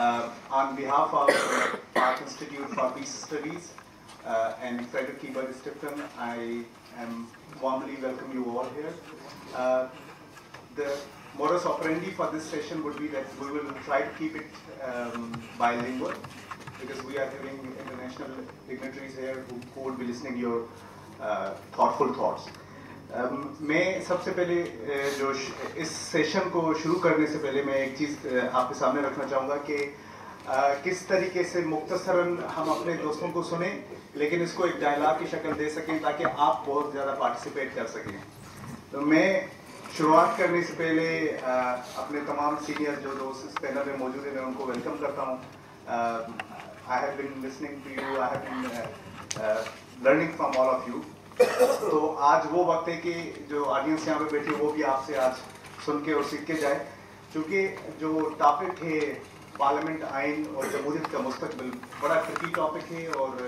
Uh, on behalf of the Park Institute for Peace Studies uh, and Frederick Ebert Stiftung, I am warmly welcome you all here. Uh, the modus operandi for this session would be that we will try to keep it um, bilingual because we are having international dignitaries here who, who would be listening your uh, thoughtful thoughts. میں سب سے پہلے جو اس session کو شروع کرنے سے پہلے میں ایک چیز آپ کے سامنے رکھنا چاہوں گا کہ کس طریقے سے مختصراً ہم اپنے دوستوں کو سنیں، لیکن اس کو ایک ڈائلاگ کی شکل دے سکیں تاکہ آپ بہت زیادہ پارٹیسپیٹ کر سکیں۔ تو میں شروعات کرنے سے پہلے اپنے تمام سینئر جو دوست اس پینل میں موجود ہیں، میں ان کو ویلکم کرتا ہوں۔ I have been listening to you I have been learning from all of you تو آج وہ وقت ہے کہ جو آڈینس یہاں پہ بیٹھی وہ بھی آپ سے آج سن کے اور سیکھ کے جائے چونکہ جو ٹاپک ہے پارلیمنٹ آئین اور جمہوریت کا مستقبل، بڑا ٹرکی ٹاپک ہے اور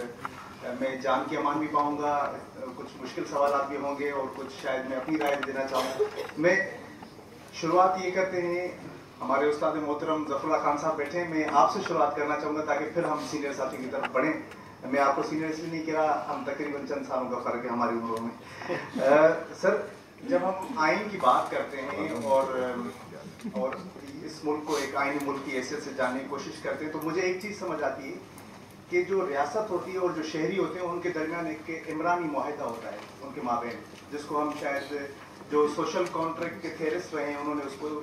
میں جان کے امان بھی پاؤں گا۔ کچھ مشکل سوالات بھی ہوں گے اور کچھ شاید میں اپنی رائے دینا چاہوں۔ گا میں شروعات یہ کرتے ہیں، ہمارے استاد محترم ظفر اللہ خان صاحب بیٹھے ہیں۔ میں آپ سے شروعات کرنا چاہوں گا تاکہ پھر ہم سینئر ساتھی کی طرف بڑھیں۔ میں آپ کو سینئر اس لیے نہیں کہہ رہا، ہم تقریباً چند سالوں کا فرق ہے ہماری عمروں میں۔ سر، جب ہم آئین کی بات کرتے ہیں اور اور اس ملک کو، ایک آئین ملک کی حیثیت سے جاننے کی کوشش کرتے ہیں، تو مجھے ایک چیز سمجھ آتی ہے کہ جو ریاست ہوتی ہے اور جو شہری ہوتے ہیں، ان کے درمیان ایک عمرانی معاہدہ ہوتا ہے، ان کے مابین، جس کو ہم شاید جو سوشل کانٹریکٹ کے تھیرس رہے ہیں، انہوں نے اس کو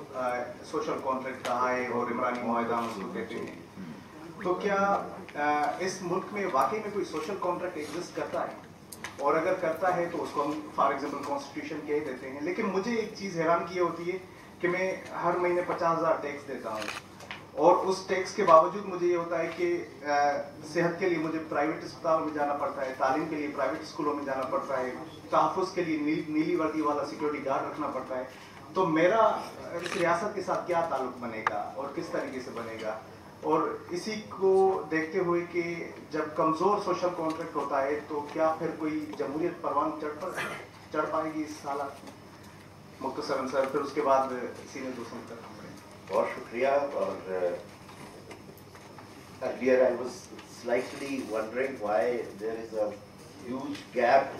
سوشل کانٹریکٹ کہا ہے اور عمرانی معاہدہ ہم اس کو کہتے ہیں۔ تو کیا اس ملک میں واقعی میں کوئی سوشل کانٹریکٹ ایگزسٹ کرتا ہے؟ اور اگر کرتا ہے تو اس کو ہم فار ایگزامپل کانسٹیٹیوشن کہہ دیتے ہیں۔ لیکن مجھے ایک چیز حیران کی ہوتی ہے کہ میں ہر مہینے پچاس ہزار ٹیکس دیتا ہوں۔ اور اس ٹیکس کے باوجود مجھے یہ ہوتا ہے کہ صحت کے لیے مجھے پرائیویٹ اسپتال میں جانا پڑتا ہے، تعلیم کے لیے پرائیویٹ اسکولوں میں جانا پڑتا ہے، تحفظ کے لیے نیلی وردی والا سیکورٹی گارڈ رکھنا پڑتا ہے۔ تو میرا اس ریاست کے ساتھ کیا تعلق بنے گا؟ اور کس طریقے سے بنے گا؟ اور اسی کو دیکھتے ہوئے کہ جب کمزور سوشل کانٹریکٹ ہوتا ہے تو کیا پھر کوئی جمہوریت پروان چڑھ پر چڑھ پائے گی اس حالات میں مختصر انصر پھر اس کے بعد سینئر دوستوں تک بہت شکریہ، اور earlier I was slightly wondering why there is a huge gap.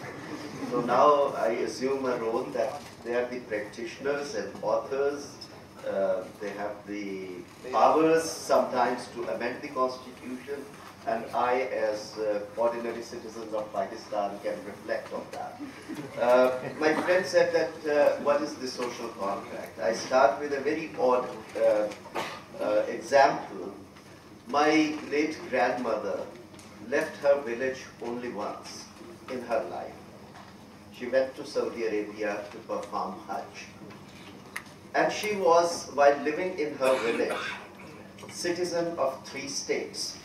So now I assume a role that they are the practitioners and authors Uh, they have the powers sometimes to amend the constitution and I as uh, ordinary citizens of Pakistan can reflect on that. Uh, my friend said that uh, what is the social contract? I start with a very odd uh, uh, example. My late grandmother left her village only once in her life. She went to Saudi Arabia to perform Hajj. And she was, while living in her village, citizen of three states.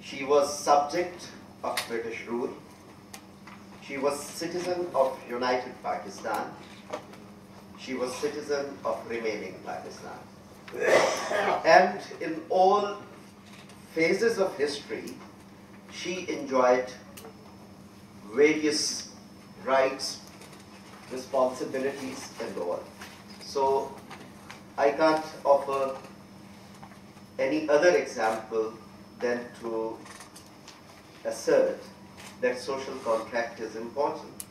She was subject of British rule. She was citizen of United Pakistan. She was citizen of remaining Pakistan. and in all phases of history, she enjoyed various rights, responsibilities and all. So I can't offer any other example than to assert that social contract is important.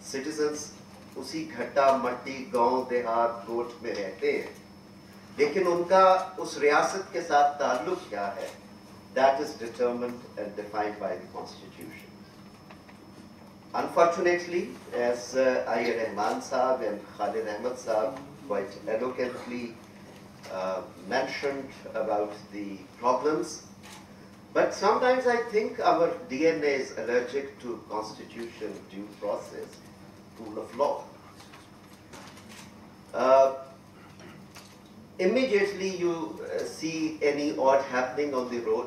Citizens usi ghatta, matti, gaon, dehaar, goat mein rehte hain. Lekin unka us riyasat ke saath taluk kya? That is determined and defined by the constitution. Unfortunately, as uh, Mansar, Rahman Saab and Khalid Ahmad Saab quite eloquently uh, mentioned about the problems, but sometimes I think our DNA is allergic to constitution, due process, rule of law. Uh, immediately you uh, see any odd happening on the road,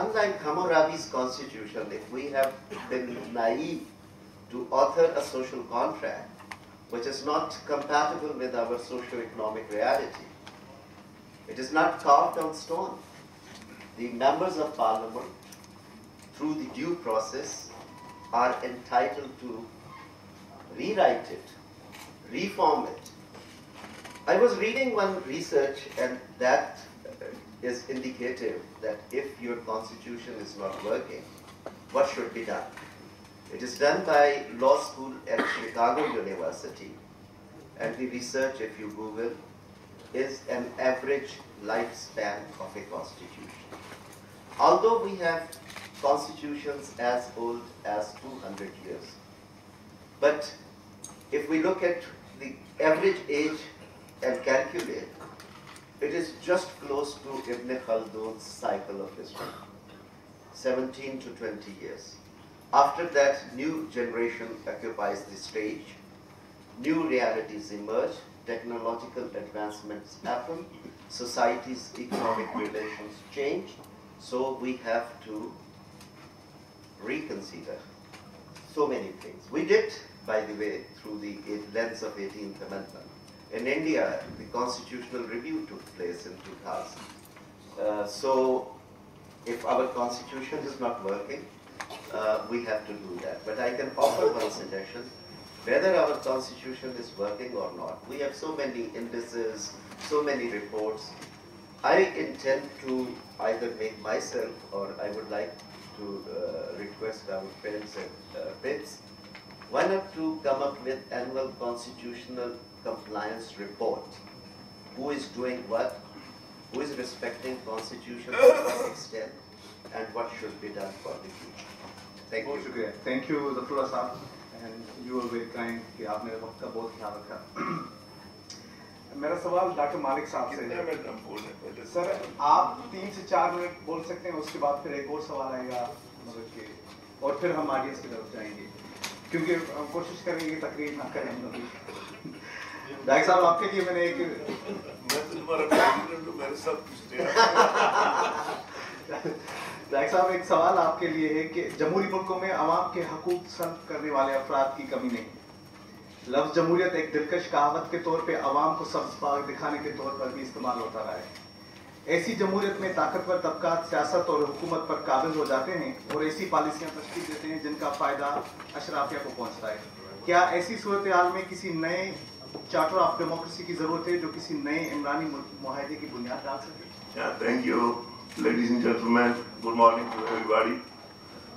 unlike Kamorabi's constitution, if we have been naive to author a social contract which is not compatible with our socio-economic reality, it is not carved on stone. The members of parliament, through the due process, are entitled to rewrite it, reform it, I was reading one research, and that uh, indicative that if your constitution is not working, what should be done? It is done by law school at Chicago University, and the research, if you Google, is an average lifespan of a constitution. Although we have constitutions as old as 200 years, but if we look at the average age and calculate, it is just close to Ibn Khaldun's cycle of history, 17 to 20 years. After that, new generation occupies the stage, new realities emerge, technological advancements happen, society's economic relations change, so we have to reconsider so many things. We did, by the way, through the lens of 18th Amendment. In India, the constitutional review took place in 2000. Uh, so, if our constitution is not working, uh, we have to do that. But I can offer one suggestion, whether our constitution is working or not. We have so many indices, so many reports. I intend to either make myself or I would like to uh, request our friends at uh, why not to come up with annual constitutional compliance report? Who is doing what? Who is respecting constitution to what extent? And what should be done for the future? Thank بہت you. شکریہ thank you Zafar Sahib and you are very kind کہ آپ نے وقت کا بہت خیال رکھا میرا سوال ڈاکٹر مالک صاحب سے سر آپ تین سے چار منٹ بول سکتے ہیں اس کے بعد پھر ایک اور سوال آئے گا مطلب کہ اور پھر ہم آڈینس کی طرف جائیں گے کیونکہ ہم کوشش کریں گے تقریر نہ کریں ہم ڈاکٹر صاحب آپ کے لیے میں نے ایک میں تو تمہارا پریزیڈنٹ ہوں میرے ساتھ پوچھتے ہیں ڈاکٹر صاحب ایک سوال آپ کے لیے ہے کہ جمہوری ملکوں میں عوام کے حقوق سلب کرنے والے افراد کی کمی نہیں۔ لفظ جمہوریت ایک دلکش کہاوت کے طور پہ عوام کو سبز پاک دکھانے کے طور پر بھی استعمال ہوتا رہا ہے۔ ایسی جمہوریت میں طاقتور طبقات سیاست اور حکومت پر قابض ہو جاتے ہیں اور ایسی پالیسیاں تشکیل دیتے ہیں جن کا فائدہ اشرافیہ کو پہنچتا ہے۔ کیا ایسی صورتحال میں کسی نئے Thank you, ladies and gentlemen. Good morning to everybody.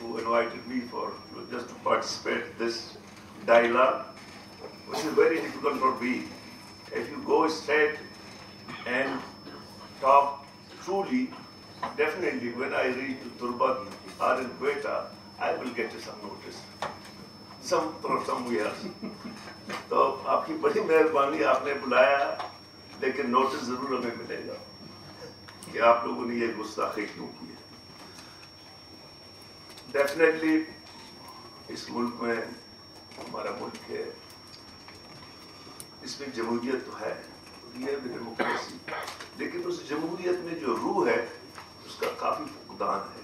who invited me for just to participate this dialogue which is very difficult for me if you go straight and talk truly definitely when i reach to turbaki or in quetta i will get some notice Some from somewhere تو آپ کی بڑی مہربانی، آپ نے بلایا، لیکن notice ضرور ہمیں ملے گا کہ آپ لوگوں نے یہ گستاخی کیوں کی ہے۔ ڈیفینیٹلی اس ملک میں، ہمارا ملک ہے، اس میں جمہوریت تو ہے، یہ بھی ڈیموکریسی لیکن اس جمہوریت میں جو روح ہے، اس کا کافی فقدان ہے۔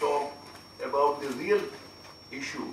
talk about the real issue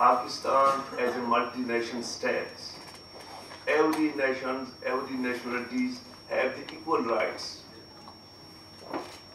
Pakistan as a multi-nation states, every nation, every nationalities have the equal rights.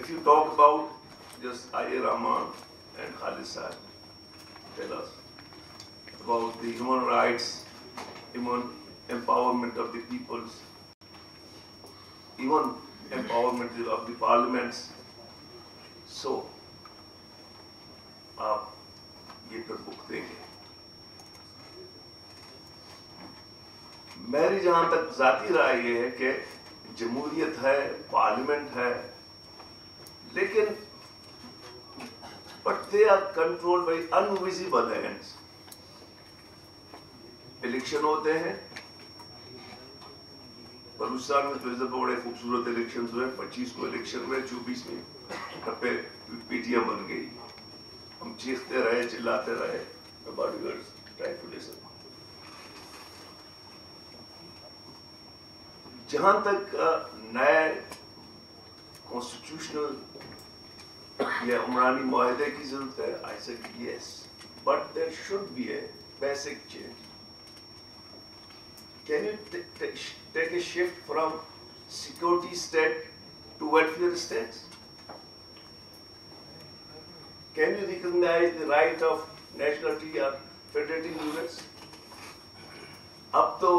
If you talk about just Ayah and Khalid tell us about the human rights human empowerment of the peoples, even empowerment of the parliaments. So, آپ یہ پھر بک دیں گے میری جہاں تک ذاتی رائے یہ ہے کہ جمہوریت ہے پارلیمنٹ ہے لیکن but they are control by invisible hands election ہوتے ہیں۔ بلوچستان میں تو اس دفعہ بڑے خوبصورت الیکشن ہوئے، پچیس کو الیکشن ہوئے، چوبیس میں پہ پی ٹی ایم بن گئی۔ ہم چیختے رہے، چلاتے رہے باڈی گارڈ ٹرائی جہاں تک نئے کانسٹیٹیوشنل یہ عمرانی معاہدے کی ضرورت ہے I said yes but there should be a basic change can you take a shift from security state to welfare states can you recognize the right of nationality اور federating units اب تو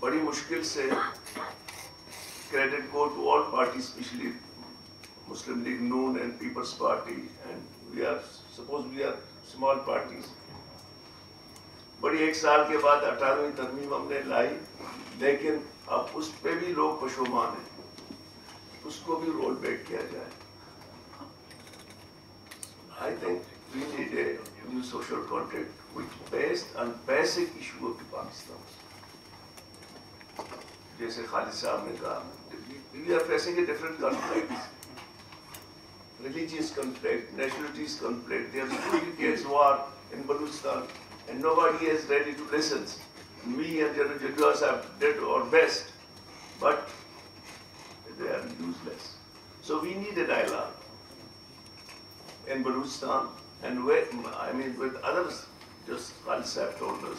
بڑی مشکل سے کریڈٹ کو to all party especially Muslim League Noon and Peoples Party and we are suppose we are small parties بڑی ایک سال کے بعد اٹھارہویں ترمیم ہم نے لائی۔ لیکن اب اس پہ بھی لوگ پشومان ہیں۔ اس کو بھی رول بیک کیا جائے۔ I think we need a new social contact which based on basic issue of Pakistan جیسے خالد صاحب نے کہا we are facing a different conflict religious conflict, nationalities conflict. There are two decades war in Baluchistan, and nobody is ready to listen. Me and General Jadwas have did our best, but they are useless. So we need a dialogue in Baluchistan and I mean with others, just concept holders.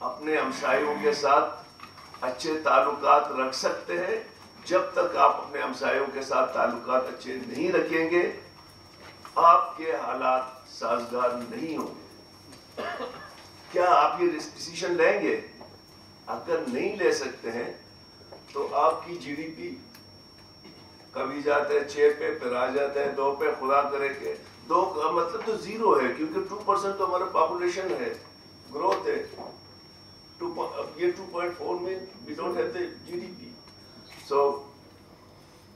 اپنے ہمسایوں کے ساتھ اچھے تعلقات رکھ سکتے ہیں۔ جب تک آپ اپنے ہمسایوں کے ساتھ تعلقات اچھے نہیں رکھیں گے، آپ کے حالات سازگار نہیں ہوں گے۔ کیا آپ یہ ڈسیشن لیں گے؟ اگر نہیں لے سکتے ہیں، تو آپ کی جی ڈی پی کبھی جاتے ہیں چھ پہ، پھر آ جاتے ہیں دو پہ۔ خدا کرے کہ دو کا مطلب تو زیرو ہے، کیونکہ ٹو پرسینٹ تو ہمارا پاپولیشن ہے۔ گروتھ ہے۔ یہ ٹو پوائنٹ فور میں we don't have G D P so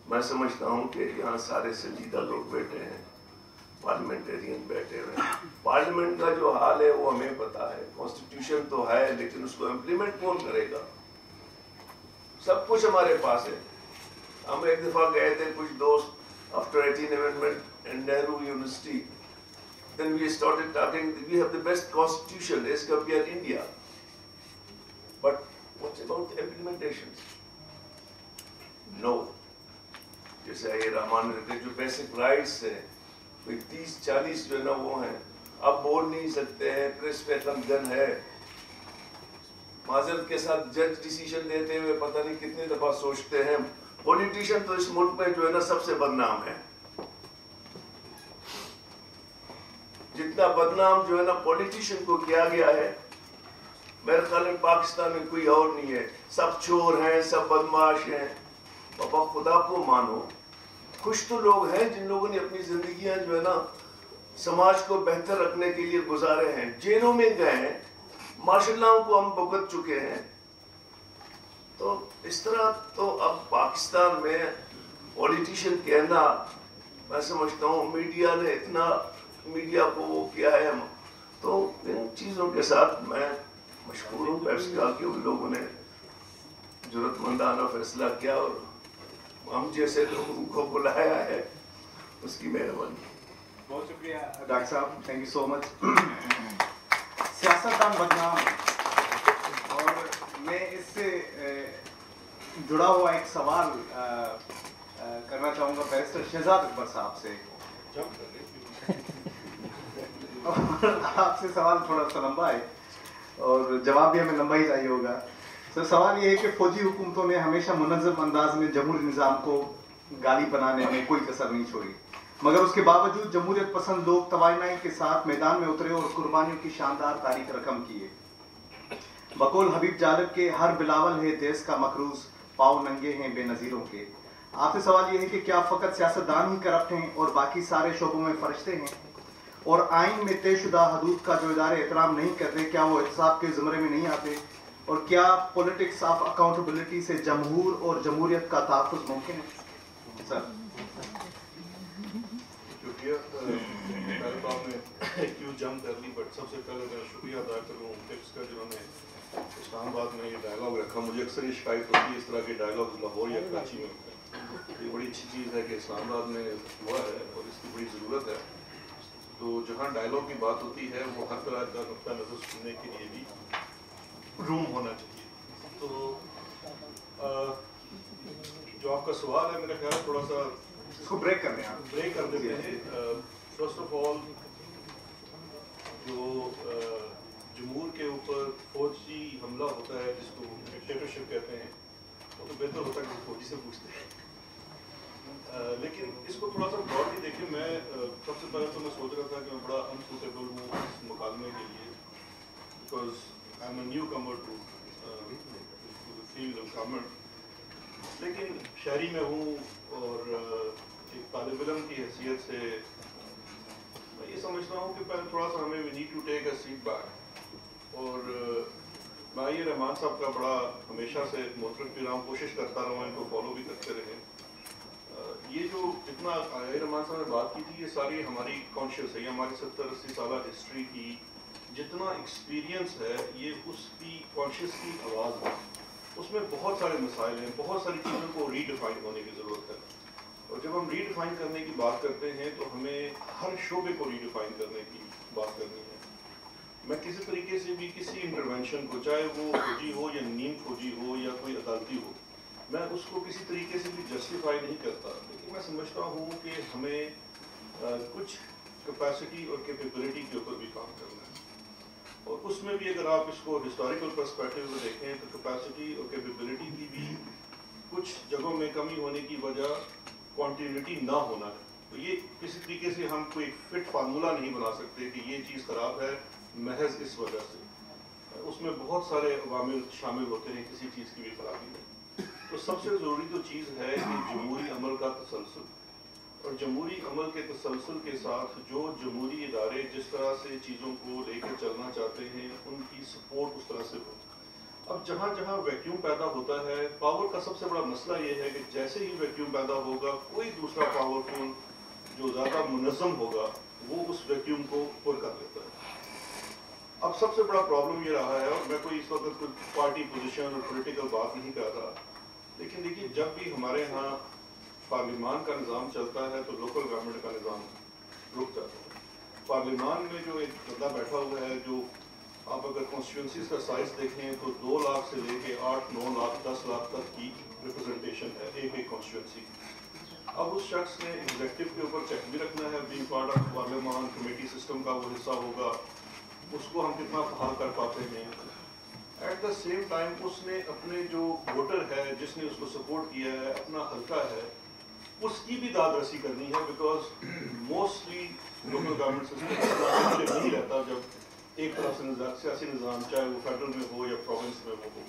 میں سمجھتا ہوں کہ یہاں سارے سنجیدہ لوگ بیٹھے ہیں پارلیمنٹرین بیٹھے ہوئے ہیں پارلیمنٹ کا جو حال ہے وہ ہمیں پتا ہے کانسٹیٹیوشن تو ہے لیکن اس کو امپلیمنٹ کون کرے گا سب کچھ ہمارے پاس ہے ہم ایک دفعہ گئے تھے کچھ دوست after eighteen amendment in Nehru University. Then we started talking, we have the best constitution as compared to India. But what about the implementations? No. جیسے یہ رحمان رہتے جو بیسک رائٹس ہیں، کوئی تیس، چالیس جو ہے نا، وہ ہیں اب بول نہیں سکتے ہیں پریس پہ کنگن ہے معذرت کے ساتھ جج ڈیسیشن دیتے ہوئے پتہ نہیں کتنے دفعہ سوچتے ہیں پولیٹیشین تو اس ملک میں جو ہے نا، سب سے بدنام ہے جتنا بدنام جو ہے نا پولیٹیشین کو کیا گیا ہے میرے خیال میں پاکستان میں کوئی اور نہیں ہے۔ سب چور ہیں، سب بدماش ہیں۔ بابا خدا کو مانو۔ خوش تو لوگ ہیں جن لوگوں نے اپنی زندگیاں جو ہے نا سماج کو بہتر رکھنے کے لیے گزارے ہیں۔ جیلوں میں گئے ہیں۔ ماشاء اللہ کو ہم بھگت چکے ہیں۔ تو اس طرح تو اب پاکستان میں پولیٹیشین کہنا، میں سمجھتا ہوں میڈیا نے اتنا میڈیا کو وہ کیا ہے۔ تو ان چیزوں کے ساتھ میں مشہور ہوں پیپس کا کہ ان لوگوں نے ضرورت مندانہ فیصلہ کیا اور ہم جیسے لوگوں کو بلایا ہے اس کی مہربانی۔ بہت شکریہ ڈاکٹر صاحب تھینک یو سو مچ سیاست دان بدنام اور میں اس سے جڑا ہوا ایک سوال کرنا چاہوں گا بیرسٹر شہزاد اکبر صاحب سے۔ آپ سے سوال تھوڑا سا لمبا ہے۔ اور جواب بھی ہمیں لمبا ہی چاہیے ہوگا۔ سر سوال یہ ہے کہ فوجی حکومتوں نے ہمیشہ منظم انداز میں جمہوری نظام کو گالی بنانے میں کوئی کسر نہیں چھوڑی۔ مگر اس کے باوجود جمہوریت پسند لوگ توانائی کے ساتھ میدان میں اترے اور قربانیوں کی شاندار تاریخ رقم کیے۔ بقول حبیب جالب کے ہر بلاول ہے دیس کا مقروض، پاؤ ننگے ہیں بے نظیروں کے۔ آپ سے سوال یہ ہے کہ کیا فقط سیاست دان ہی کرپٹ ہیں اور باقی سارے شعبوں میں فرشتے ہیں؟ اور آئین میں طے شدہ حدود کا جو ادارے احترام نہیں کرتے، کیا وہ احتساب کے زمرے میں نہیں آتے؟ اور کیا پولیٹکس آف اکاؤنٹیبلٹی سے جمہور اور جمہوریت کا تحفظ ممکن ہے؟ سر. شکریہ کیوں جم کر لی بٹ سب سے پہلے میں شکریہ ادا کروں ٹپس کا، جنہوں نے اسلام آباد میں یہ ڈائلاگ رکھا۔ مجھے اکثر یہ شکایت ہوتی ہے اس طرح کے ڈائلاگ لاہور یا کراچی میں۔ یہ بڑی اچھی چیز ہے کہ اسلام آباد میں ہوا ہے اور اس کی بڑی ضرورت ہے۔ تو جہاں ڈائلاگ کی بات ہوتی ہے وہ ہر طرح کا نقطہ نظر سننے کے لیے بھی روم ہونا چاہیے۔ تو جو آپ کا سوال ہے میرا خیال ہے تھوڑا سا اس کو بریک کر دیں آپ۔ بریک کر دیتے ہیں۔ فرسٹ آف آل جو جمہور کے اوپر فوجی حملہ ہوتا ہے جس کو ڈکٹیٹرشپ کہتے ہیں وہ تو بہتر ہوتا ہے کہ فوجی سے پوچھتے ہیں۔ لیکن اس کو تھوڑا سا براڈلی دیکھیں، میں سب سے پہلے تو میں سوچ رہا تھا کہ میں بڑا انسوٹیبل ہوں اس مکالمے کے لیے because I am a newcomer to field of government لیکن شہری میں ہوں اور ایک طالب علم کی حیثیت سے میں یہ سمجھتا ہوں کہ پہلے تھوڑا سا ہمیں we need to take a set back اور میں یہ رحمان صاحب کا بڑا ہمیشہ سے محترم بھی رہا ہوں کوشش کرتا رہا ہوں ان کو فالو بھی کرتے رہے یہ جو اتنا رحمان صاحب نے بات کی تھی، یہ ساری ہماری کانشیس ہے، یہ ہماری ستر اسی سالہ ہسٹری کی جتنا ایکسپیرینس ہے، یہ اس کی کانشیس کی آواز ہے۔ اس میں بہت سارے مسائل ہیں، بہت ساری چیزوں کو ری ڈیفائن ہونے کی ضرورت ہے۔ اور جب ہم ری ڈیفائن کرنے کی بات کرتے ہیں، تو ہمیں ہر شعبے کو ری ڈیفائن کرنے کی بات کرنی ہے۔ میں کسی طریقے سے بھی کسی انٹروینشن کو، چاہے وہ فوجی ہو یا نیم فوجی ہو یا کوئی عدالتی ہو، میں اس کو کسی طریقے سے بھی جسٹیفائی نہیں کرتا۔ میں سمجھتا ہوں کہ ہمیں کچھ کیپیسٹی اور کیپیبلٹی کے اوپر بھی کام کرنا ہے۔ اور اس میں بھی اگر آپ اس کو ہسٹوریکل پرسپیکٹو میں دیکھیں تو کیپیسٹی اور کیپیبلٹی کی بھی کچھ جگہوں میں کمی ہونے کی وجہ کوانٹینٹی نہ ہونا ہے۔ تو یہ کسی طریقے سے ہم کوئی فٹ فارمولہ نہیں بنا سکتے کہ یہ چیز خراب ہے، محض اس وجہ سے۔ اس میں بہت سارے عوامل شامل ہوتے ہیں، کسی چیز کی بھی خرابی میں تو سب سے ضروری تو چیز ہے کہ جمہوری عمل کا تسلسل۔ اور جمہوری عمل کے تسلسل کے ساتھ جو جمہوری ادارے جس طرح سے چیزوں کو لے کر چلنا چاہتے ہیں، ان کی سپورٹ اس طرح سے ہو۔ اب جہاں جہاں ویکیوم پیدا ہوتا ہے پاور کا سب سے بڑا مسئلہ یہ ہے کہ جیسے ہی ویکیوم پیدا ہوگا، کوئی دوسرا پاورفل جو زیادہ منظم ہوگا، وہ اس ویکیوم کو پر کر لیتا ہے۔ اب سب سے بڑا پرابلم یہ رہا ہے، اور میں کوئی اس وقت کوئی پارٹی پوزیشن اور پولیٹیکل بات نہیں کر رہا۔ لیکن دیکھیے، جب بھی ہمارے ہاں پارلیمان کا نظام چلتا ہے تو لوکل گورنمنٹ کا نظام رک جاتا ہے۔ پارلیمان میں جو ایک بندہ بیٹھا ہوا ہے، جو آپ اگر کانسٹیٹوئنسیز کا سائز دیکھیں تو دو لاکھ سے لے کے آٹھ، نو لاکھ، دس لاکھ تک کی ریپرزنٹیشن ہے ایک ایک کانسٹیٹوئنسی اب اس شخص نے ایگزیکٹو کے اوپر چیک بھی رکھنا ہے بینگ پارٹ آف پارلیمان کمیٹی سسٹم کا وہ حصہ ہوگا۔ اس کو ہم کتنا فعال کر پاتے ہیں؟ ایٹ دا سیم ٹائم اس نے اپنے جو ووٹر ہے جس نے اس کو سپورٹ کیا ہے اپنا حلقہ ہے اس کی بھی داد رسی کرنی ہے because mostly local government system نہیں رہتا جب ایک طرف سے سیاسی نظام چاہے وہ فیڈرل میں ہو یا پروونس میں وہ ہو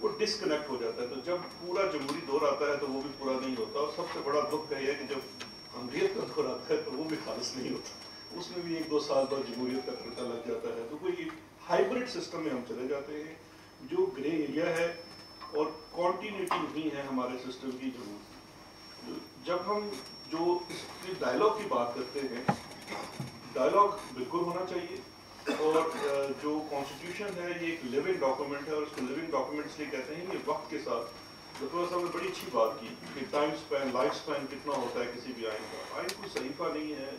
وہ ڈسکنیکٹ ہو جاتا ہے تو جب پورا جمہوری دور آتا ہے تو وہ بھی پورا نہیں ہوتا اور سب سے بڑا دکھ ہے کہ جب امریت کا دور آتا ہے تو وہ بھی خالص نہیں ہوتا اس میں بھی ایک دو سال بعد جمہوریت کا خرچہ لگ جاتا ہے تو کوئی ہائیبرڈ سسٹم میں ہم چلے جاتے ہیں۔ جو گرے ایریا ہے اور کانٹینیوٹی نہیں ہے ہمارے سسٹم کی جو جب ہم جو اس کی ڈائلاگ کی بات کرتے ہیں ڈائلاگ بالکل ہونا چاہیے۔ اور جو کانسٹیٹیوشن ہے، یہ ایک لیونگ ڈاکومنٹ ہے اور اس کو لیونگ ڈاکومنٹ لیے کہتے ہیں۔ یہ وقت کے ساتھ۔ ڈاکٹر صاحب نے بڑی اچھی بات کی کہ ٹائم اسپین لائف اسپین کتنا ہوتا ہے کسی بھی آئین کا آئین کوئی صحیفہ نہیں ہے۔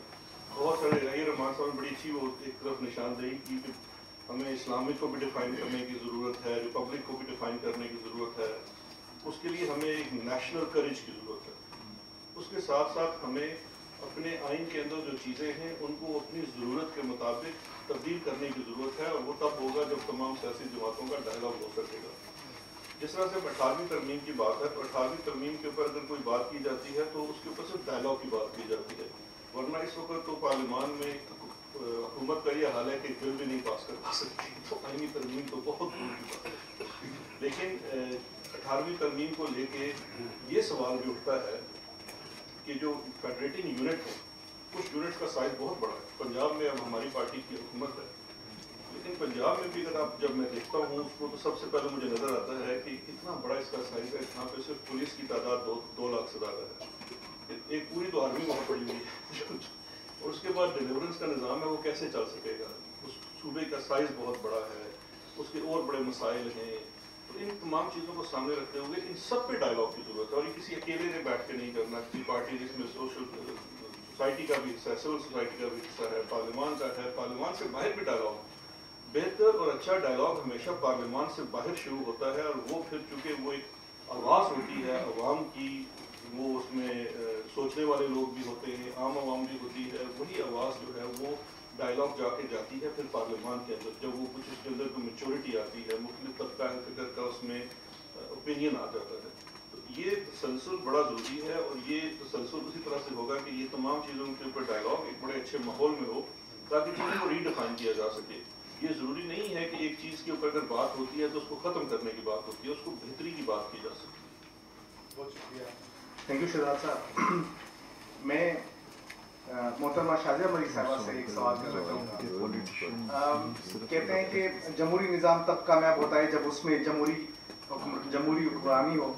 بہت سارے رحمان صاحب نے بڑی اچھی وہ ایک طرف نشاندہی کی کہ ہمیں اسلامک کو بھی ڈیفائن کرنے کی ضرورت ہے ریپبلک کو بھی ڈیفائن کرنے کی ضرورت ہے۔ اس کے لیے ہمیں ایک نیشنل کریج کی ضرورت ہے۔ اس کے ساتھ ساتھ ہمیں اپنے آئین کے اندر جو چیزیں ہیں، ان کو اپنی ضرورت کے مطابق تبدیل کرنے کی ضرورت ہے اور وہ تب ہوگا جب تمام سیاسی جماعتوں کا ڈائلاگ ہو سکے گا۔ جس طرح سے اٹھارہویں ترمیم کی بات ہے، تو اٹھارہویں ترمیم کے اوپر اگر کوئی بات کی جاتی ہے، تو اس کے اوپر صرف ڈائلاگ کی بات کی جاتی ہے۔ ورنہ اس وقت تو پارلیمان میں حکومت کا یہ حال ہے کہ بل بھی نہیں پاس کر پا سکتی، تو آئینی ترمیم تو بہت دور بات ہے۔ لیکن اٹھارہویں ترمیم کو لے کے یہ سوال بھی اٹھتا ہے کہ جو فیڈریٹنگ یونٹ ہے، کچھ یونٹ کا سائز بہت بڑا ہے۔ پنجاب میں اب ہماری پارٹی کی حکومت ہے۔ لیکن پنجاب میں بھی اگر آپ جب میں دیکھتا ہوں، اس کو تو سب سے پہلے مجھے نظر آتا ہے کہ اتنا بڑا اس کا سائز ہے، یہاں پہ صرف پولیس کی تعداد دو دو لاکھ سے زیادہ ہے۔ ایک پوری تو آرمی وہاں پڑی ہوئی ہے۔ اور اس کے بعد ڈیلیورنس کا نظام ہے، وہ کیسے چل سکے گا؟ اس صوبے کا سائز بہت بڑا ہے، اس کے اور بڑے مسائل ہیں۔ تو ان تمام چیزوں کو سامنے رکھتے ہوئے ان سب پہ ڈائلاگ کی ضرورت ہے۔ اور یہ کسی اکیلے نے بیٹھ کے نہیں کرنا، کسی پارٹی جس میں سوشل سوسائٹی uh, کا بھی حصہ ہے سول سوسائٹی کا بھی حصہ ہے پارلیمان کا ہے۔ پارلیمان سے باہر بھی ڈائلاگ بہتر اور اچھا ڈائلاگ ہمیشہ پارلیمان سے باہر شروع ہوتا ہے۔ اور وہ پھر چونکہ وہ ایک آواز ہوتی ہے، عوام کی وہ اس میں سوچنے والے لوگ بھی ہوتے ہیں، عام عوام بھی ہوتی ہے، وہی آواز جو ہے وہ ڈائلاگ جا کے جاتی ہے پھر پارلیمان کے اندر، جب وہ کچھ اس کے اندر کوئی میچورٹی آتی ہے، مختلف طبقہ فکر کا اس میں اوپینین آ جاتا ہے۔ تو یہ تسلسل بڑا ضروری ہے اور یہ تسلسل اسی طرح سے ہوگا کہ یہ تمام چیزوں کے اوپر ڈائلاگ ایک بڑے اچھے ماحول میں ہو تاکہ چیزوں کو ریڈیفائن کیا جا سکے۔ یہ ضروری نہیں ہے کہ ایک چیز کے اوپر اگر بات ہوتی ہے تو اس کو ختم کرنے کی بات ہوتی ہے، اس کو بہتری کی بات کی جا سکتی ہے۔ بہت شکریہ۔ تھینک یو شہزاد صاحب۔ میں محترمہ شاہجہ مری صاحبہ سے ایک سوال کرنا چاہوں گا۔ کہتے ہیں کہ جمہوری نظام تب کامیاب ہوتا ہے جب اس میں جمہوری جمہوری حکمرانی ہو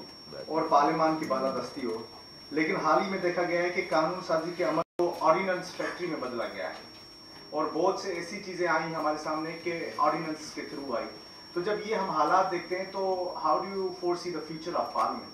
اور پارلیمان کی بالادستی ہو۔ لیکن حال ہی میں دیکھا گیا ہے کہ قانون سازی کے عمل کو آرڈیننس فیکٹری میں بدلا گیا ہے۔ اور بہت سے ایسی چیزیں آئی ہمارے سامنے کہ آرڈیننس کے تھرو آئی۔ تو جب یہ ہم حالات دیکھتے ہیں تو how do you foresee the future of parliament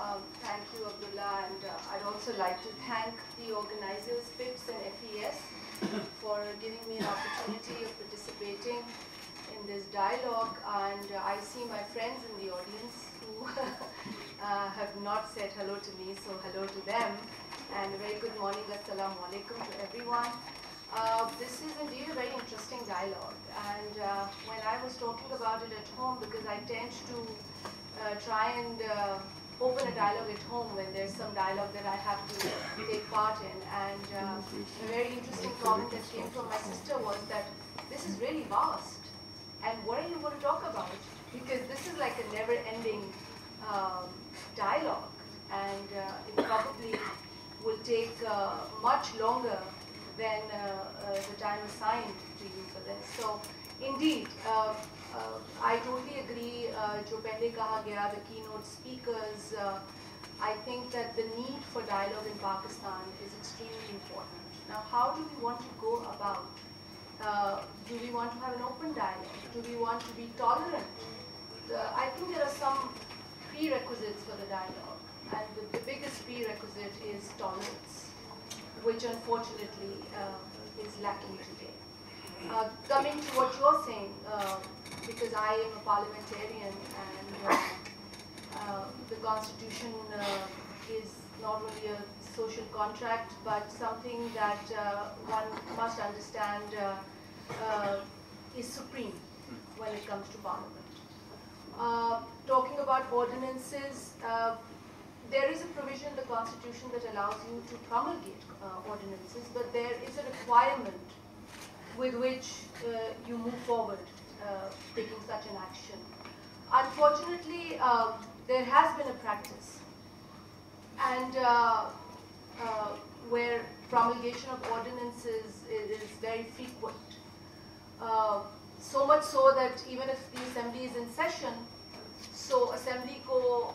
uh, thank you uh, I'd also like to thank the organizers, PIPS and FES, for giving me an opportunity of participating in this dialogue. And uh, I see my friends in the audience who uh, have not said hello to me, so hello to them. And a very good morning, assalamu alaikum to everyone. Uh, this is indeed a very interesting dialogue. And uh, when I was talking about it at home, because I tend to uh, try and uh, open a dialogue at home when there's some dialogue that I have to take part in and a very interesting comment that came from my sister was that this is really vast and what are you going to talk about? Because this is like a never-ending um, dialogue, and uh, it probably will take uh, much longer than uh, uh the time assigned to you for this. So, indeed, uh, uh, I totally agree. Jo pehle kaha gaya, the keynote speakers. I think that the need for dialogue in Pakistan is extremely important. Now, how do we want to go about uh, do we want to have an open dialogue? Do we want to be tolerant? I think there are some prerequisites for the dialogue. And the, the biggest prerequisite is tolerance, which unfortunately uh, is lacking today. Uh, coming to what you're saying, uh, because I am a parliamentarian and uh, uh, the constitution is not only a social contract, but something that one must understand uh, is supreme when it comes to Parliament. Uh, talking about ordinances, uh, there is a provision in the Constitution that allows you to promulgate uh, ordinances, but there is a requirement with which uh, you move forward uh, taking such an action. Unfortunately, um, there has been a practice and uh, where promulgation of ordinances is, is very frequent. Uh, so much so that even if the assembly is in session, so assembly ko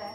hai,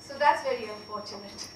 So that's very unfortunate.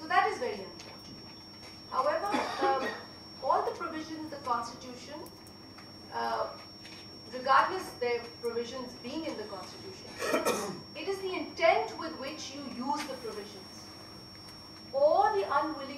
So that is very unfortunate however all the provisions of the Constitution, uh, regardless their provisions being in the Constitution, it is the intent with which you use the provisions. Or the unwilling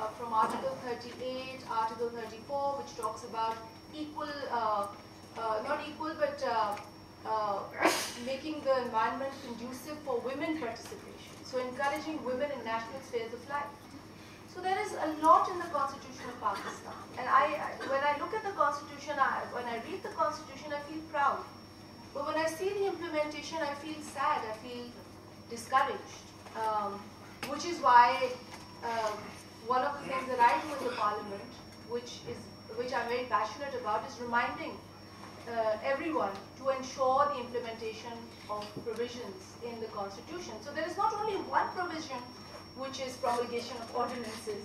uh, from article 38, article 34, which talks about equal, uh, uh, not equal, but making the environment conducive for women participation. So encouraging women in national spheres of life. So there is a lot in the Constitution of Pakistan. And I, when I look at the Constitution, I, when I read the Constitution, I feel proud. But when I see the implementation, I feel sad, I feel discouraged um, which is why um, one of the things that I do in the parliament, which is which I'm very passionate about, is reminding uh, everyone to ensure the implementation of provisions in the constitution. So there is not only one provision which is promulgation of ordinances,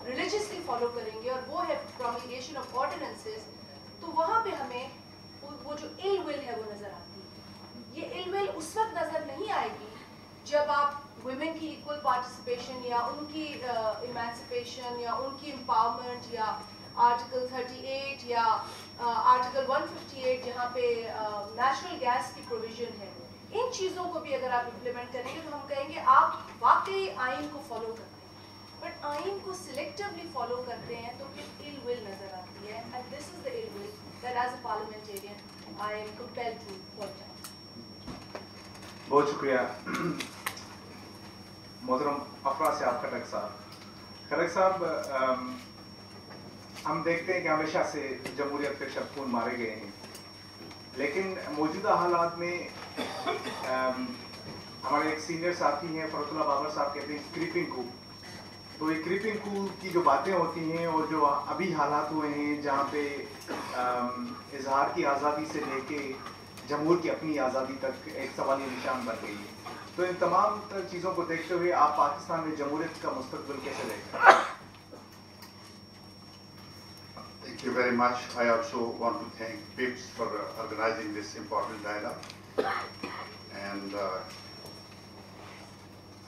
کو religiously follow کریں گے اور وہ ہے پرومیگیشن of ordinances تو وہاں پہ ہمیں وہ جو ایل ول ہے وہ نظر آتی ہے۔ یہ ایل ول اس وقت نظر نہیں آئے گی جب آپ ویمن کی ایکول پارٹیسپیشن یا ان کی uh, ایمانسپیشن یا ان کی امپاورمنٹ یا آرٹیکل 38 یا uh, آرٹیکل 158 جہاں پہ uh, نیچرل گیس کی پروویژن ہے۔ ان چیزوں کو بھی اگر آپ امپلیمنٹ کریں گے تو ہم کہیں گے آپ واقعی آئین کو فالو کرتے ہیں بٹ آئین کو سلیکٹولی فالو کرتے ہیں تو پھر ایل ول نظر آتی ہے and this is the ill will that as a parliamentarian I am compel to point بہت شکریہ محترم افراد سے آپ کھٹک صاحب کھٹک صاحب ہم دیکھتے ہیں کہ ہمیشہ سے جمہوریت کے شرخون مارے گئے ہیں لیکن موجودہ حالات میں ہمارے ایک سینئر ساتھی ہیں فرت اللہ بابر صاحب کہتے ہیں کریپنگ کو تو یہ کریپنگ کو کی جو باتیں ہوتی ہیں اور جو ابھی حالات ہوئے ہیں جہاں پہ اظہار کی آزادی سے لے کے جمہور کی اپنی آزادی تک ایک سوالی نشان بن گئی ہے تو ان تمام چیزوں کو دیکھتے ہوئے آپ پاکستان میں جمہوریت کا مستقبل کیسے دیکھتے ہیں Thank you very much. I also want to thank PIPS for uh, organizing this important dialogue. And uh,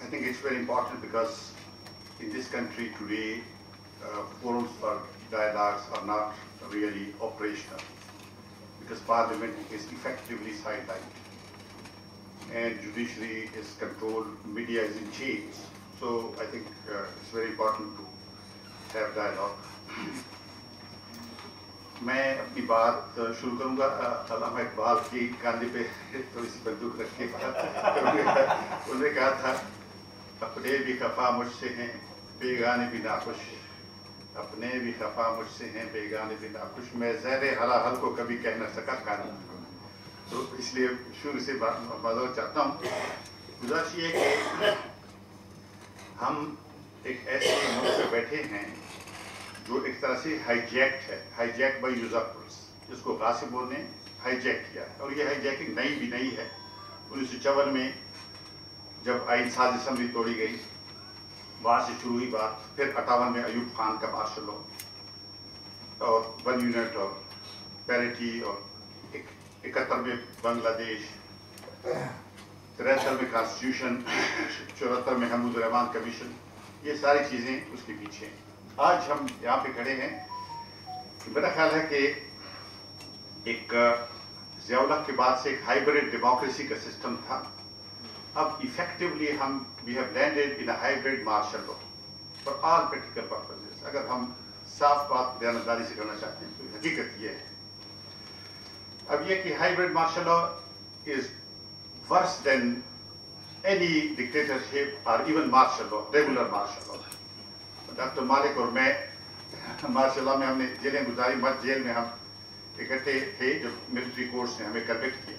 I think it's very important because in this country today, uh, forums for dialogues are not really operational. because parliament is effectively sidelined and judiciary is controlled, media is in chains. So I think uh, it's very important to have dialogue. میں اپنی بات شروع کروں گا علامہ اقبال کی کاندھے پہ تھوڑی سی بندوق رکھ کے بات انہوں نے کہا تھا اپنے بھی خفا مجھ سے ہیں بیگانے بھی ناخوش، اپنے بھی خفا مجھ سے ہیں بیگانے بھی ناخوش، میں زہر حلا حل کو کبھی کہہ نہ سکا قانون تو اس لیے شروع سے معذرت چاہتا ہوں۔ گزارش یہ کہ ہم ایک ایسے ملک سے بیٹھے ہیں جو ایک طرح سے ہائی جیکٹ ہے ہائی جیک بائی یوزرس جس کو غاسبوں نے ہائی جیک کیا۔ ہے اور یہ ہائی جیکنگ نئی بھی نہیں ہے۔ انیس سو چون میں جب آئین ساز اسمبلی توڑی گئی وہاں سے شروع ہوئی بات، پھر اٹھاون میں ایوب خان کا مارشل لا اور ون یونٹ اور پیرٹی اور اکہتر میں بنگلہ دیش، ترہتر میں کانسٹیٹیوشن چوہتر میں حمود الرحمان کمیشن، یہ ساری چیزیں اس کے پیچھے ہیں۔ آج ہم یہاں پہ کھڑے ہیں میرا خیال ہے کہ ایک ضیاء کے بعد سے ایک ہائیبریڈ ڈیموکریسی کا سسٹم تھا۔ اب ایفیکٹولی ہم we have landed in hybrid martial law for all practical purpose اگر ہم صاف بات دیانتداری سے کرنا چاہتے ہیں تو حقیقت یہ ہے۔ اب یہ کہ hybrid martial law is worse than any dictatorship اور even martial law regular martial law doctor Malik اور میں مارشل میں ہم نے جیلیں گزاری مت جیل میں ہم اکٹھے تھے جو ملٹری کورٹس نے ہمیں کنوکٹ کیے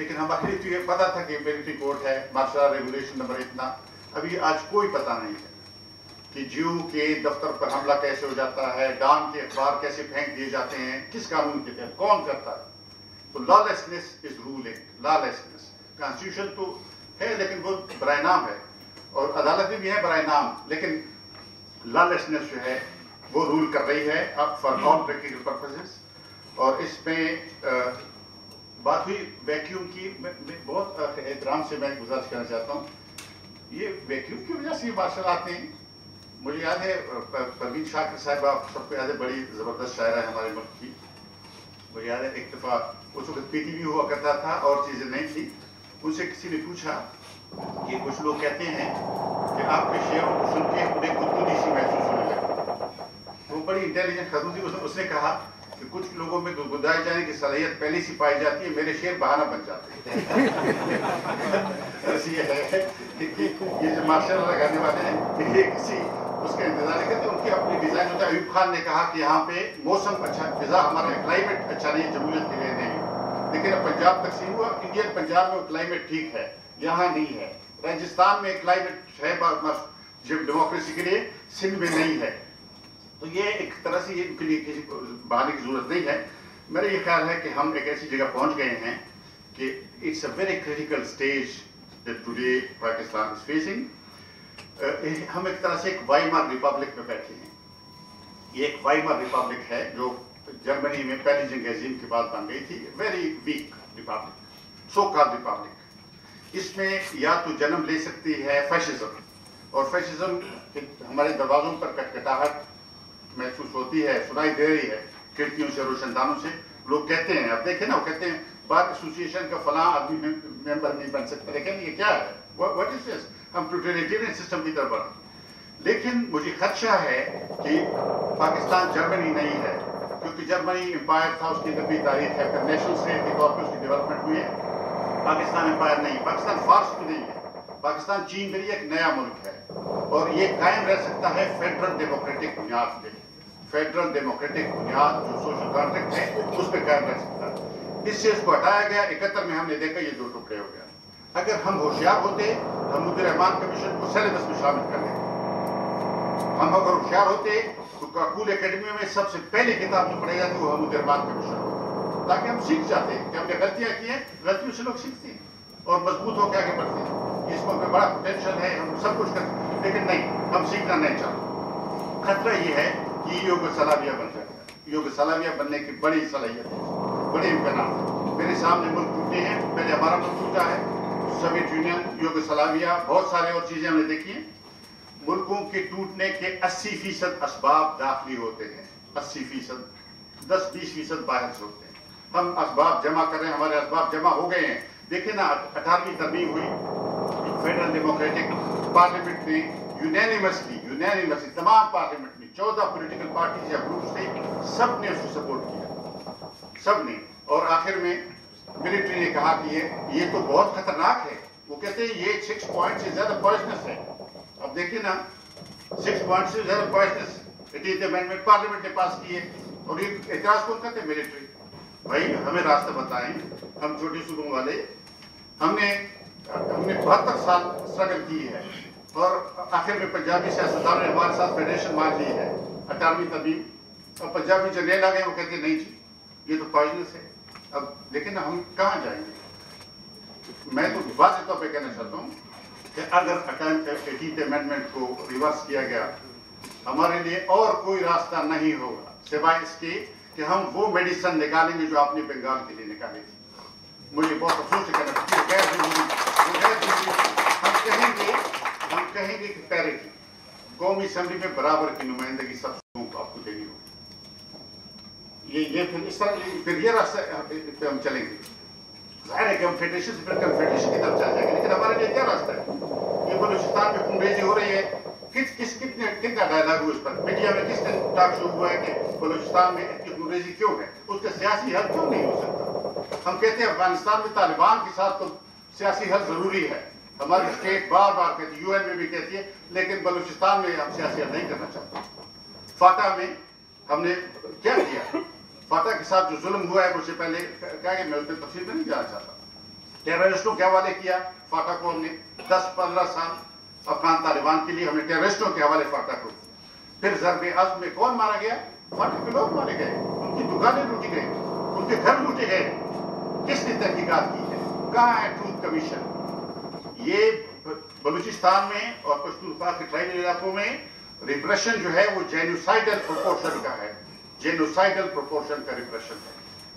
لیکن ہماری تو یہ پتا تھا کہ ملٹری کورٹ ہے مارشل ریگولیشن نمبر اتنا ابھی آج کوئی پتا نہیں ہے کہ جیو کے دفتر پر حملہ کیسے ہو جاتا ہے، ڈان کے اخبار کیسے پھینک دیے جاتے ہیں، کس قانون کے تحت، کون کرتا ہے؟ تو lawlessness is ruling lawlessness constitution تو ہے لیکن وہ برائے نام ہے اور عدالتیں بھی ہیں برائے نام، لیکن لا لیسنس جو ہے وہ رول کر رہی ہے، اب فار نان پریکٹیکل پرپزز اور اس میں بات ہوئی ویکیوم کی، میں بہت احترام سے میں گزارش کرنا چاہتا ہوں۔ یہ ویکیوم کی وجہ سے یہ مارشل آتے ہیں۔ مجھے یاد ہے، پروین شاکر صاحب آپ سب کو یاد ہے، بڑی زبردست شاعر ہے ہمارے ملک کی۔ مجھے یاد ہے، ایک دفعہ اس وقت پی ٹی وی ہوا کرتا تھا، اور چیزیں نہیں تھی ان سے کسی نے پوچھا کہ کچھ لوگ کہتے ہیں کہ آپ کے شعروں کو سن کے انہیں خود سی محسوس ہونے لگے وہ بڑی انٹیلیجنٹ خاتون تھی اس نے کہا کچھ لوگوں میں گدائے جانے کی صلاحیت پہلے سے پائی جاتی ہے، میرے شیر بہانہ بن جاتے ہیں۔ یہ ہے کہ یہ جو مارشل لگانے والے ہیں یہ کسی اس کا انتظار نہیں کرتے ان کی اپنی ڈیزائن ہوتا ہے۔ ایوب خان نے کہا کہ یہاں پہ موسم اچھا فضا ہمارا کلائمیٹ اچھا نہیں ہے، جمہوریت کے لیے نہیں۔ لیکن اب پنجاب تقسیم ہوا، انڈین پنجاب میں کلائمیٹ ٹھیک ہے، یہاں نہیں ہے۔ راجستھان میں کلائمیٹ ہے ڈیموکریسی کے لیے سندھ میں نہیں ہے۔ تو یہ ایک طرح سے یہ کے لیے کسی بہانے کی ضرورت نہیں ہے۔ میرا یہ خیال ہے کہ ہم ایک ایسی جگہ پہنچ گئے ہیں کہ it's a very critical stage today Pakistan is facing ہم ایک طرح سے ایک وائمار ریپبلک میں بیٹھے ہیں۔ یہ ایک وائمار ریپبلک ہے جو جرمنی میں پہلی جنگ عظیم کے بعد بن گئی تھی۔ Very weak republic so call republic اس میں یا تو جنم لے سکتی ہے فیشزم۔ اور فیشزم ہمارے دروازوں پر کٹکٹاہٹ محسوس ہوتی ہے، سنائی دے رہی ہے کھڑکیوں سے روشن دانوں سے۔ لوگ کہتے ہیں اب دیکھیں نا، وہ کہتے ہیں بار ایسوسیشن کا فلاں آدمی ممبر نہیں بن سکتا۔ لیکن یہ کیا ہے؟ واٹ از دس ہم ٹوٹلیٹیرین سسٹم کی طرف بڑھ لیکن مجھے خدشہ ہے کہ پاکستان جرمنی نہیں ہے، کیونکہ جرمنی امپائر تھا اس کی لمبی تاریخ ہے، پھر نیشنل اسٹیٹ کے طور پہ اس کی ڈیولپمنٹ ہوئی ہے۔ پاکستان امپائر نہیں، پاکستان فارس بھی نہیں ہے۔ پاکستان چین کے لیے ایک نیا ملک ہے۔ اور یہ قائم رہ سکتا ہے فیڈرل ڈیموکریٹک بنیاد پہ فیڈرل ڈیموکریٹک بنیاد جو سوشل کانٹریکٹ ہے، اس پہ قائم رہ سکتا اس سے اس کو ہٹایا گیا، اکہتر میں ہم نے دیکھا یہ دو ٹکڑے ہو گیا اگر ہم ہوشیار ہوتے، ہم مدیر رحمان کمیشن کو سیلیبس میں شامل کر لیتے۔ ہم اگر ہوشیار ہوتے، تو کاکول اکیڈمی میں سب سے پہلی کتاب جو پڑھائی جاتی، وہ حمود رحمان کمیشن ہوتی تاکہ ہم سیکھ جاتے ہیں کہ ہم نے غلطیاں کی ہیں، غلطیوں سے لوگ سیکھتے ہیں اور مضبوط ہو کے آگے بڑھتے ہیں۔ اس میں بڑا پوٹینشیل ہے، ہم سب کچھ کرتے ہیں، لیکن نہیں، ہم سیکھنا نہیں چاہتے۔ خطرہ یہ ہے کہ یوگ سلاویہ بن جائے گا یوگ سلاویہ بننے کی بڑی صلاحیت ہے۔ بڑے امکانات ہیں۔ میرے سامنے ملک ٹوٹے ہیں۔ پہلے ہمارا ملک ٹوٹا ہے۔ سویت یونین یوگ سلاویہ بہت سارے اور چیزیں ہم نے دیکھی ہیں۔ ملکوں کے ٹوٹنے کے اسی فیصد اسباب داخلی ہوتے ہیں۔ اسی فیصد، دس، بیس فیصد باہر سے ہوتے ہیں۔ ہم اسباب جمع کر رہے ہیں، ہمارے اسباب جمع ہو گئے ہیں۔ دیکھیں نا، اٹھارہویں ترمیم ہوئی۔ فیڈرل ڈیموکریٹک پارلیمنٹ میں یونینیمسلی یونینیمسلی تمام پارلیمنٹ چودہ پولیٹیکل پارٹیز یا گروپس تھے، سب نے اس کو سپورٹ کیا۔ سب نے۔ اور آخر میں ملٹری نے کہا کہ یہ یہ تو بہت خطرناک ہے۔ وہ کہتے ہیں یہ سکس پوائنٹ سے زیادہ پوائزنس ہے۔ اب دیکھیے نا سکس پوائنٹ سے زیادہ پوائزنس ایٹیت امینڈمنٹ پارلیمنٹ نے پاس کیے اور یہ اعتراض کون کرتے ملٹری بھائی، ہمیں راستہ بتائیں۔ ہم چھوٹے صوبوں والے، ہم نے ہم نے بہتر سال سٹرگل کی ہے۔ اور آخر میں پنجابی سیاستدانوں نے ہمارے ساتھ فیڈریشن مان لی ہے۔ اٹھارہویں تبھی۔ اور پنجابی جنریل آ گئے وہ کہتے ہیں نہیں جی یہ تو پوائزنس ہے۔ اب لیکن ہم کہاں جائیں گے؟ میں تو واضح طور پہ کہنا چاہتا ہوں کہ اگر ایٹیت امینڈمنٹ کو ریورس کیا گیا، ہمارے لیے اور کوئی راستہ نہیں ہوگا، سوائے اس کے کہ ہم وہ میڈیسن نکالیں گے جو آپ نے بنگال کے لیے نکالے تھی مجھے بہت افسوس سے کہنا غیر ضروری ہم کہیں گے ہم کہیں گے کہ پیرٹی قومی اسمبلی میں برابر کی نمائندگی سب لوگوں کو آپ کو دینی ہوگی۔ یہ یہ پھر اس طرح پھر یہ راستہ پہ ہم چلیں گے۔ ظاہر ہے کہ ہم فیڈریشن سے پھر کنفیڈریشن کی طرف چل جائیں گے، لیکن ہمارے لیے کیا راستہ ہے؟ یہ بلوچستان میں خون ریزی ہو رہی ہے۔ کس کس کتنے کتنا ڈائلاگ ہوا اس پر؟ میڈیا میں کس دن ٹاک شو ہوا ہے کہ بلوچستان میں اتنی خون ریزی کیوں ہے؟ اس کا سیاسی حل کیوں نہیں ہو سکتا؟ ہم کہتے ہیں افغانستان میں طالبان کے ساتھ تو سیاسی حل ضروری ہے۔ ہماری اسٹیٹ بار بار کہتی ہے یو این میں بھی کہتی ہے، لیکن بلوچستان میں ہم سیاسی نہیں کرنا چاہتے۔ فاٹا میں ہم نے کیا کیا؟ فاٹا کے ساتھ جو ظلم ہوا ہے اس سے پہلے کہا کہ میں اس میں تفصیل میں نہیں جانا چاہتا۔ ٹیررسٹوں کے حوالے کیا؟ فاٹا کو ہم نے دس پندرہ سال افغان طالبان کے لیے ہم نے ٹیررسٹوں کے حوالے فاٹا کو۔ پھر ضرب عزم میں کون مارا گیا؟ فاٹا کے لوگ مارے گئے۔ ان کی دکانیں لوٹی گئی ان کے گھر لوٹے گئے۔ کس نے تحقیقات کی ہے کہاں ہے ٹروتھ کمیشن یہ بلوچستان میں اور پشتونخوا کے ٹرائبل علاقوں میں ریپریشن جو ہے وہ جینوسائڈل پروپورشن کا ہے۔ جینوسائڈل پروپورشن کا ریپریشن ہے۔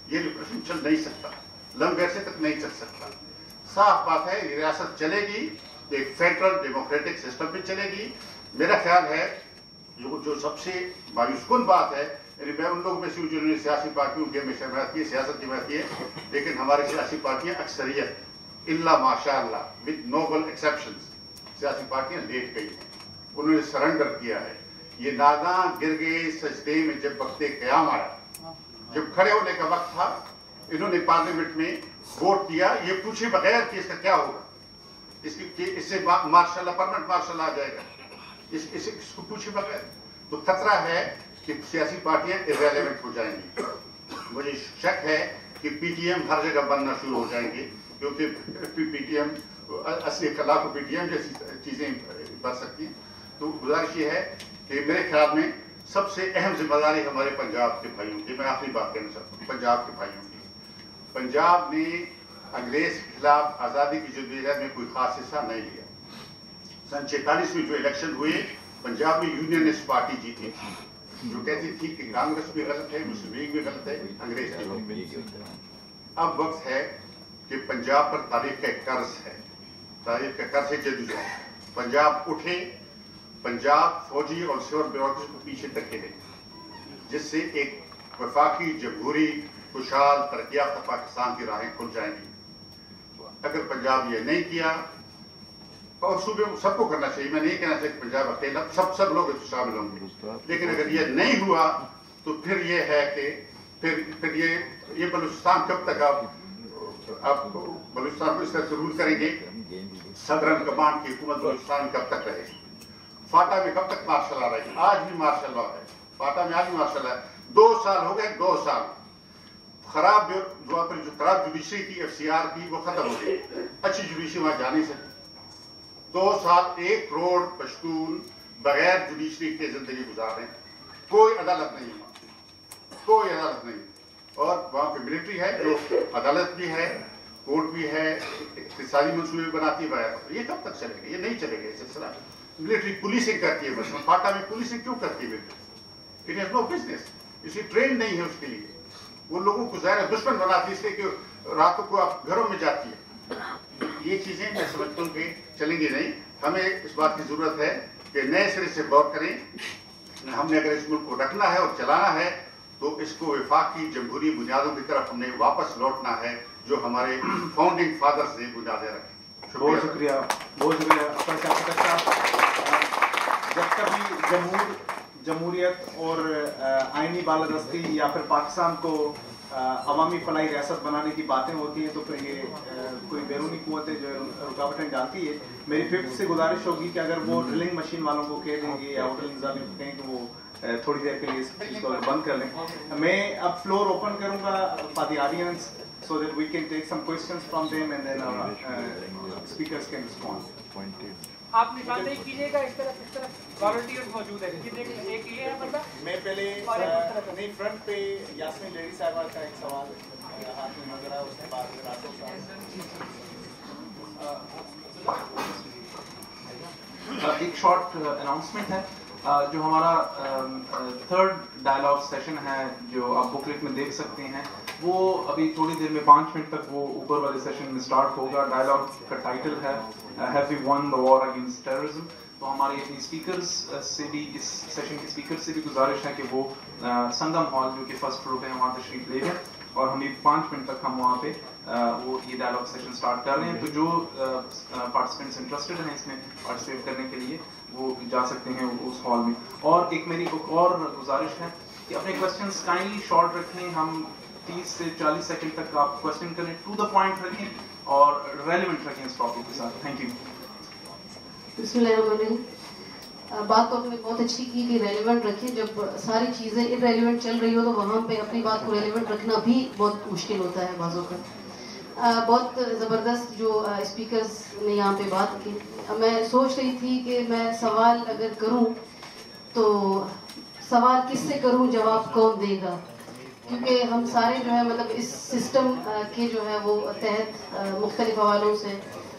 یہ ریپریشن چل نہیں سکتا۔ لمبے عرصے تک نہیں چل سکتا۔ صاف بات ہے یہ ریاست چلے گی، ایک فیڈرل ڈیموکریٹک سسٹم پہ چلے گی۔ میرا خیال ہے، جو سب سے مایوس کن بات ہے یعنی میں ان لوگوں میں سے جنہوں نے سیاسی پارٹیوں کی ہمیشہ حمایت کی سیاست کی حمایت کی ہے، لیکن ہماری سیاسی پارٹیاں اکثریت اللہ ماشاء اللہ وتھ نوبل ایکسیپشنز سیاسی پارٹیاں لیٹ گئی ہیں۔ انہوں نے سرنڈر کیا ہے۔ یہ ناداں گر گئے سجدے میں جب وقت قیام آیا۔ جب کھڑے ہونے کا وقت تھا انہوں نے پارلیمنٹ میں ووٹ دیا۔ یہ پوچھے بغیر کہ اس کا کیا ہوگا۔ اس کی اس سے مارشاء اللہ پرمنٹ مارشاء اللہ آ جائے گا۔ اس, اس, کو پوچھے بغیر۔ تو خطرہ ہے کہ سیاسی پارٹیاں ایویلیمنٹ ہو جائیں گی۔ مجھے شک ہے کہ پی ٹی ایم ہر جگہ بننا شروع ہو جائیں گے۔ کیونکہ پی پی ٹی ایم اسی اخلاق پی ٹی ایم جیسی چیزیں بڑھ سکتی ہیں۔ تو گزارش یہ ہے کہ میرے خیال میں سب سے اہم ذمہ داری ہمارے پنجاب کے بھائیوں کی، میں آخری بات کہنا چاہتا ہوں، پنجاب کے بھائیوں کی۔ پنجاب نے انگریز کے خلاف آزادی کی جدوجہد میں کوئی خاص حصہ نہیں لیا۔ سن چینتالیس میں جو الیکشن ہوئے، پنجاب میں یونینسٹ پارٹی جیتی جو کہتی تھی کہ کانگریس بھی غلط ہے مسلم لیگ بھی غلط ہے، انگریز بھی غلط ہے اب وقت ہے کہ پنجاب پر تاریخ کا قرض ہے، تاریخ کا قرض ہے کہ دوسرا پنجاب اٹھے، پنجاب فوجی اور سیور بیوروکریسی کو پیچھے تکے دے جس سے ایک وفاقی، جمہوری، خوشحال ترقی پاکستان کی راہیں کھل جائیں گی۔ اگر پنجاب یہ نہیں کیا، اور صوبے سب کو کرنا چاہیے، میں نہیں کہنا چاہیے کہ پنجاب اکیلا، سب سب لوگ شامل ہوں گے۔ لیکن اگر یہ نہیں ہوا، تو پھر یہ ہے کہ پھر پھر یہ یہ بلوچستان کب تک آپ آپ بلوچستان کو اس طرح ضرور کریں گے صدرن کمانڈ کی حکومت بلوچستان کب تک رہے گی؟ فاٹا میں کب تک مارشل آ رہے گی آج بھی مارشل لا ہے۔ فاتح میں آج بھی مارشل ہے۔ دو سال ہو گئے، دو سال۔ خراب جو خراب جوڈیشری کی ایف سی آر کی وہ ختم ہو گئی۔ اچھی جوڈیشری وہاں جانے سے۔ دو سال ایک کروڑ پشتون بغیر جوڈیشری کے زندگی گزار رہے ہیں۔ کوئی عدالت نہیں کوئی عدالت نہیں۔ اور وہاں پہ ملٹری ہے، جو عدالت بھی ہے۔ کورٹ بھی ہے، اقتصادی منصوبے بناتی ہے یہ کب تک چلے گا؟ یہ نہیں چلے گا، یہ سلسلہ ملٹری پولیسنگ کرتی ہے بس فاٹا میں پولیسنگ کیوں کرتی ہے اٹ از نو بزنس اسی ٹرین نہیں ہے اس کے لیے۔ وہ لوگوں کو ظاہر دشمن بناتی ہے، اس لیے کہ راتوں کو آپ گھروں میں جاتی ہے۔ یہ چیزیں میں سمجھتا ہوں کہ چلیں گی، نہیں۔ ہمیں اس بات کی ضرورت ہے کہ نئے سرے سے غور کریں۔ ہم نے اگر اس ملک کو رکھنا ہے اور چلانا ہے، تو اس کو وفاقی جمہوری بنیادوں کی طرف ہم نے واپس لوٹنا ہے۔ جو ہمارے فاؤنڈنگ فادر سے گزارے رکھے بہت شکریہ۔ بہت شکریہ۔ جب کبھی جمہور جمہوریت اور آئینی بالادستی یا پھر پاکستان کو عوامی فلاحی ریاست بنانے کی باتیں ہوتی ہیں تو پھر یہ کوئی بیرونی قوتیں جو رکاوٹیں ڈالتی ہے۔ میری پھر سے گزارش ہوگی کہ اگر وہ ڈرلنگ مشین والوں کو کہہ دیں گے یا ہوٹل ڈرلنگ کو کہیں کہ وہ تھوڑی دیر کے لیے اس چیز کو بند کر لیں۔ میں اب فلور اوپن کروں گا فاتحانس so that we can take some questions from them and then our uh, speakers can respond. آپ نشاندہی گا اس اس والنٹیئر موجود ہیں کتنے ایک ہے میں پہلے نہیں فرنٹ پہ یاسمین لیڈی صاحبہ کا ایک سوال ہاتھ میں اس کے بعد ایک شارٹ اناؤنسمنٹ ہے۔ جو ہمارا تھرڈ ڈائلاگ سیشن ہے جو آپ بکلیٹ میں دیکھ سکتے ہیں۔ وہ ابھی تھوڑی دیر میں پانچ منٹ تک وہ اوپر والے سیشن میں سٹارٹ ہوگا. ڈائلاگ کا ٹائٹل ہے have we won the war against terrorism تو ہماری اپنی سپیکرز uh, سے بھی اس سیشن کے اسپیکر سے بھی گزارش ہے کہ وہ uh, سنگم ہال جو کہ فرسٹ فلور پہ ہے، وہاں تشریف لے گئے اور ہم ایک پانچ منٹ تک ہم وہاں پہ uh, وہ یہ ڈائلاگ سیشن سٹارٹ کر رہے ہیں. تو جو پارٹیسپینٹس انٹرسٹڈ ہیں اس میں پارٹیسپیٹ کرنے کے لیے وہ جا سکتے ہیں اس ہال میں. اور ایک میری ایک اور گزارش ہے کہ اپنے کویشچنس کائنڈلی شارٹ رکھیں. ہم تیس سے چالیس سیکنڈ تک آپ کوشچن کریں ٹو دا پوائنٹ رکھیں اور ریلیونٹ رکھیں اس ٹاپک کے ساتھ۔ تھینک یو بسم اللہ الرحمن الرحیم بات تو آپ نے بہت اچھی کی کہ ریلیونٹ رکھیں۔ جب ساری چیزیں ان ریلیونٹ چل رہی ہو تو وہاں پہ اپنی بات کو ریلیونٹ رکھنا بھی بہت مشکل ہوتا ہے بعضوں کا بہت زبردست جو اسپیکرز نے یہاں پہ بات کی۔ میں سوچ رہی تھی کہ میں سوال اگر کروں تو سوال کس سے کروں؟ جواب کون دے گا؟ کیونکہ ہم سارے جو ہے مطلب اس سسٹم کے جو ہے وہ تحت مختلف حوالوں سے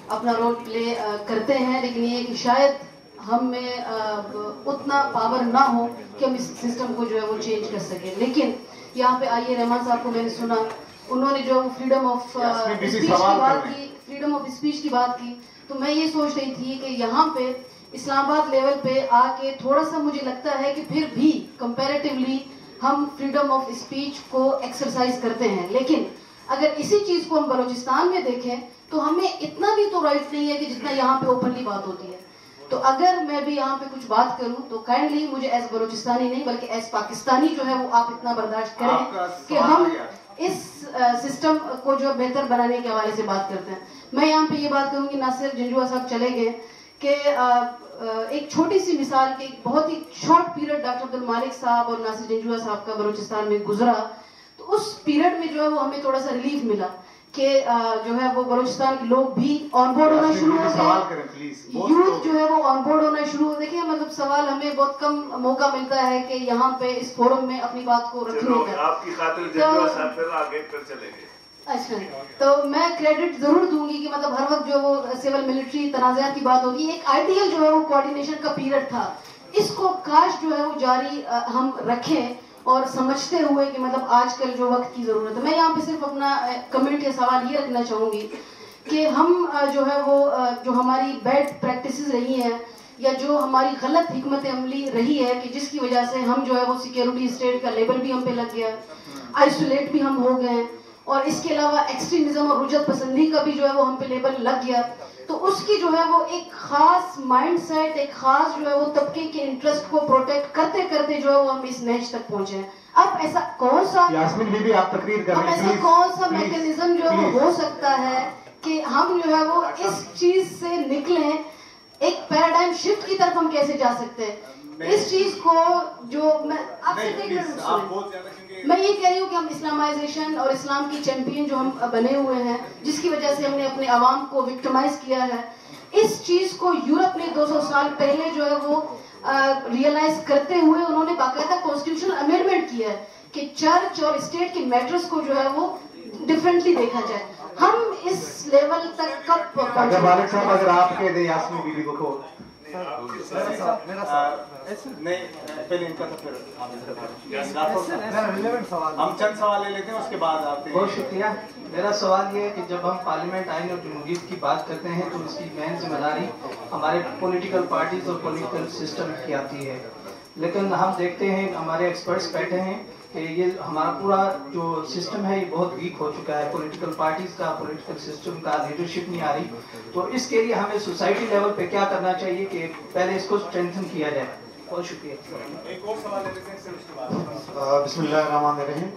اپنا رول پلے کرتے ہیں لیکن یہ کہ شاید ہم میں اتنا پاور نہ ہو کہ ہم اس سسٹم کو جو ہے وہ چینج کر سکیں۔ لیکن یہاں پہ آئیے رحمان صاحب کو میں نے سنا انہوں نے جو فریڈم آف اسپیچ کی بات کی فریڈم آف اسپیچ کی بات کی تو میں یہ سوچ رہی تھی کہ یہاں پہ اسلام آباد لیول پہ آ کے تھوڑا سا مجھے لگتا ہے کہ پھر بھی کمپیریٹیولی ہم فریڈم آف اسپیچ کو ایکسرسائز کرتے ہیں۔ لیکن اگر اسی چیز کو ہم بلوچستان میں دیکھیں تو ہمیں اتنا بھی تو رائٹ نہیں ہے کہ جتنا یہاں پہ اوپنلی بات ہوتی ہے۔ تو اگر میں بھی یہاں پہ کچھ بات کروں تو کائنڈلی مجھے ایز بلوچستانی نہیں بلکہ ایز پاکستانی جو ہے وہ آپ اتنا برداشت کریں کہ ہم اس سسٹم کو جو بہتر بنانے کے حوالے سے بات کرتے ہیں۔ میں یہاں پہ یہ بات کروں گی ناصر جنجوا صاحب چلے گئے کہ ایک چھوٹی سی مثال کے بہت ہی شارٹ پیریڈ ڈاکٹر عبد المالک صاحب اور ناصر جنجوا صاحب کا بلوچستان میں گزرا۔ تو اس پیریڈ میں جو ہے وہ ہمیں تھوڑا سا ریلیف ملا کہ جو ہے وہ بلوچستان کے لوگ بھی آن بورڈ ہونا جی، شروع ہو گئے۔ یوتھ جو ہے وہ آن بورڈ ہونا شروع ہو دیکھیں مطلب سوال ہمیں بہت کم موقع ملتا ہے کہ یہاں پہ اس فورم میں اپنی بات کو رکھنے کا۔ آپ کی خاطر جنجوا صاحب پھر آگے پھر چلے گئے اچھا۔ تو میں کریڈٹ ضرور دوں گی کہ مطلب ہر وقت جو وہ سول ملٹری تنازعات کی بات ہوگی ایک آئیڈیل جو ہے وہ کوارڈینیشن کا پیریڈ تھا۔ اس کو کاش جو ہے وہ جاری ہم رکھیں اور سمجھتے ہوئے کہ مطلب آج کل جو وقت کی ضرورت ہے۔ میں یہاں پہ صرف اپنا کمنٹ یا سوال یہ رکھنا چاہوں گی کہ ہم جو ہے وہ جو ہماری بیڈ پریکٹسز رہی ہیں یا جو ہماری غلط حکمت عملی رہی ہے کہ جس کی وجہ سے ہم جو ہے وہ سیکیورٹی اسٹیٹ کا لیبل بھی ہم پہ لگ گیا آئسولیٹ بھی ہم ہو گئے۔ اور اس کے علاوہ ایکسٹریمزم اور رجت پسندی کا بھی جو ہے وہ ہم پہ لیبل لگ گیا۔ تو اس کی جو ہے وہ ایک خاص مائنڈ سیٹ ایک خاص جو ہے وہ طبقے کے انٹرسٹ کو پروٹیکٹ کرتے کرتے جو ہے وہ ہم اس نیچ تک پہنچے ہیں۔ اب ایسا کون سا یاسمین بی بی آپ تقریر کر اب ایسا کون سا میکنزم جو ہے وہ ہو سکتا ہے کہ ہم جو ہے وہ اس چیز سے نکلیں؟ ایک پیراڈائم شفٹ کی طرف ہم کیسے جا سکتے ہیں؟ اس چیز کو جو میں آپ سے میں یہ کہہ رہی ہوں کہ ہم اسلامائزیشن اور اسلام کی چیمپئن جو ہم بنے ہوئے ہیں جس کی وجہ سے ہم نے اپنے عوام کو وکٹمائز کیا ہے اس چیز کو یورپ نے دو سو سال پہلے جو ہے وہ ریئلائز کرتے ہوئے انہوں نے باقاعدہ کانسٹیٹیوشن امینڈمنٹ کیا ہے کہ چرچ اور اسٹیٹ کے میٹرز کو جو ہے وہ ڈفرینٹلی دیکھا جائے۔ ہم اس لیول تک کب اگر والد صاحب اگر آپ کہہ ہم چند سوال لے لیتے ہیں اس کے بعد آتے ہیں بہت شکریہ میرا سوال یہ ہے کہ جب ہم پارلیمنٹ آئین اور جمہوریت کی بات کرتے ہیں تو اس کی مین ذمہ داری ہمارے پولیٹیکل پارٹیز اور پولیٹیکل سسٹم کی آتی ہے، لیکن ہم دیکھتے ہیں ہمارے ایکسپرٹس بیٹھے ہیں کہ یہ ہمارا پورا جو سسٹم ہے یہ بہت ویک ہو چکا ہے۔ پولیٹیکل پارٹیز کا پولیٹیکل سسٹم کا لیڈرشپ نہیں آ رہی۔ تو اس کے لیے ہمیں سوسائٹی لیول پہ کیا کرنا چاہیے کہ پہلے اس کو اسٹرینتھن کیا جائے۔ بہت شکریہ۔ بسم اللہ الرحمن الرحیم۔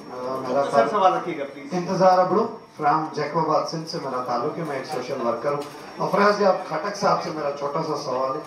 میرا سوال رکھیے گا پلیز انتظار ابڑو فرام جیکو آباد سندھ سے میرا تعلق ہے میں ایک سوشل ورکر ہوں۔ افراز جاب کھٹک صاحب سے میرا چھوٹا سا سوال ہے۔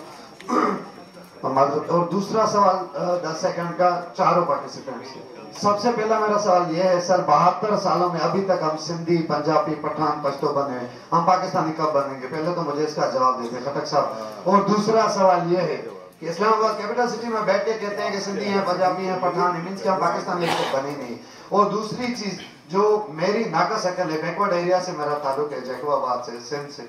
اور دوسرا سوال دس سیکنڈ کا چاروں پارٹیسپینٹ سے سب سے پہلا میرا سوال یہ ہے، سر، بہتر سالوں میں ابھی تک ہم سندھی، پنجابی، پٹھان، پشتو بنے ہیں۔ ہم پاکستانی کب بنیں گے؟ پہلے تو مجھے اس کا جواب دیتے خٹک صاحب۔ اور دوسرا سوال یہ ہے کہ اسلام آباد کیپٹل سٹی میں بیٹھ کے کہتے ہیں کہ سندھی ہیں، پنجابی ہیں، پٹھان ہیں مینس کہ ہم پاکستانی اس بنے نہیں۔ اور دوسری چیز، جو میری ناکا سکل ہے بیکورڈ ایریا سے میرا تعلق ہے، جیکو آباد سے، سندھ سے۔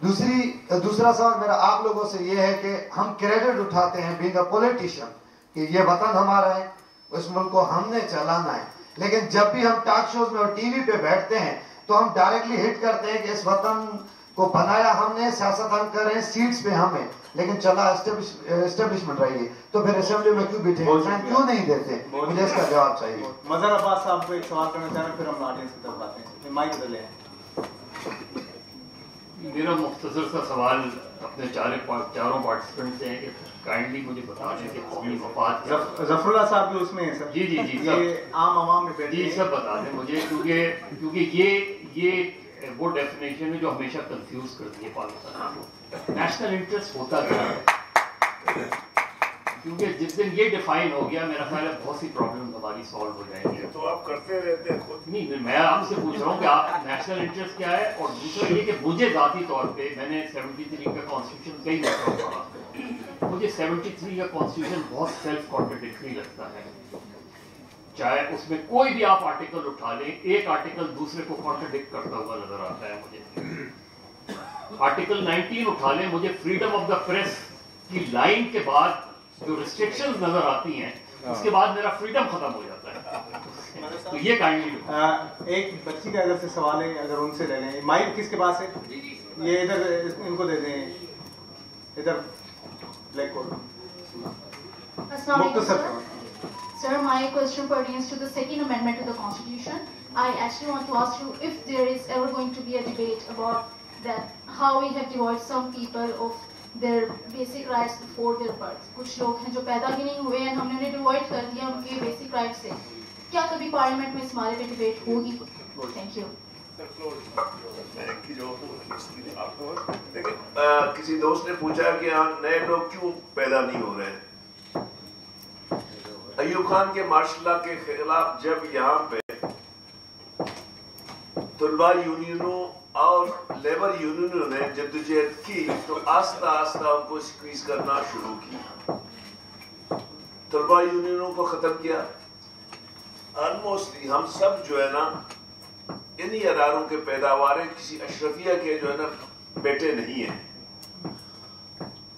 دوسری، دوسرا سوال میرا آپ لوگوں سے یہ ہے کہ ہم کریڈٹ اٹھاتے ہیں بینگ اے پولیٹیشین کہ یہ وطن ہمارا ہے۔ اس ملک کو ہم نے چلانا ہے۔ لیکن جب بھی ہم ٹاک شوز میں اور ٹی وی پہ بیٹھتے ہیں تو ہم ڈائریکٹلی ہٹ کرتے ہیں کہ اس وطن کو بنایا ہم نے سیاست ہم کر رہے ہیں سیٹس پہ ہمیں لیکن چلا اسٹیبلشمنٹ رہی ہے۔ تو پھر اسمبلی میں کیوں بیٹھے ہیں؟ کیوں نہیں دیتے؟ مجھے اس کا جواب چاہیے۔ مظہر عباس صاحب کو ایک سوال کرنا چاہ رہے ہیں پھر ہم آڈینس کی طرف آتے ہیں۔ مائک ادھر لے۔ میرا مختصر سا سوال اپنے چاروں پارٹیسپینٹ سے ہے۔ کہ کائنڈلی مجھے بتا دیں کہ قومی مفاد ظفر اللہ صاحب بھی اس میں ہیں سر. جی جی جی یہ عام عوام میں بیٹھے جی سب بتا دیں مجھے کیونکہ کیونکہ یہ یہ وہ ڈیفینیشن ہے جو ہمیشہ کنفیوز کرتی ہے پاکستان کو۔ نیشنل انٹرسٹ ہوتا کیا ہے؟ کیونکہ جس دن یہ ڈیفائن ہو گیا میرا خیال ہے بہت سی پرابلم ہماری سالو ہو جائیں گی۔ تو آپ کرتے رہتے ہیں خود؟ نہیں میں آپ سے پوچھ رہا ہوں کہ آپ نیشنل انٹرسٹ کیا ہے؟ اور دوسرا یہ کہ مجھے ذاتی طور پہ میں نے سیونٹی تھری کا کانسٹیٹیوشن کئی مرتبہ پڑھا مجھے سیونٹی تھری کا کانسٹیٹیوشن بہت سیلف کانٹرڈکٹری لگتا ہے۔ چاہے اس میں کوئی بھی آپ آرٹیکل اٹھا لیں ایک آرٹیکل دوسرے کو کانٹرڈکٹ کرتا ہوا نظر آتا ہے مجھے۔ آرٹیکل نائنٹین اٹھا لیں مجھے فریڈم آف دا پریس کی لائن کے بعد جو ریسٹرکشن نظر آتی ہیں اس کے بعد میرا فریڈم ختم ہو جاتا ہے۔ تو یہ کائنڈلی ایک بچی کا اگر سے سوال ہے اگر ان سے لے لیں۔ مائک کس کے پاس ہے؟ یہ ادھر ان کو دے دیں۔ ادھر۔ بلیک کوڈ مختصر Sir, my question pertains to the second amendment to the Constitution. I actually want to ask you if there is ever going to be a debate about that how we have deprived some people of their basic rights before their birth. کچھ لوگ ہیں جو پیدا بھی نہیں ہوئے ہیں ہم نے انہیں ڈیوائڈ کر دیا ان کے بیسک رائٹ سے کیا کبھی پارلیمنٹ میں اس بارے پہ ڈیبیٹ ہوگی تھینک یو لیکن کسی دوست نے پوچھا کہ نئے لوگ کیوں پیدا نہیں ہو رہے ہیں ایوب خان کے مارشل کے خلاف جب یہاں پہ طلبہ یونینوں اور لیبر یونینوں نے جدوجہد کی تو آستہ آستہ ان کو سکویز کرنا شروع کیا طلبہ یونینوں کو ختم کیا آلموسٹلی ہم سب جو ہے نا انہی اداروں کے پیداواریں کسی اشرفیہ کے جو ہے نا بیٹے نہیں ہیں۔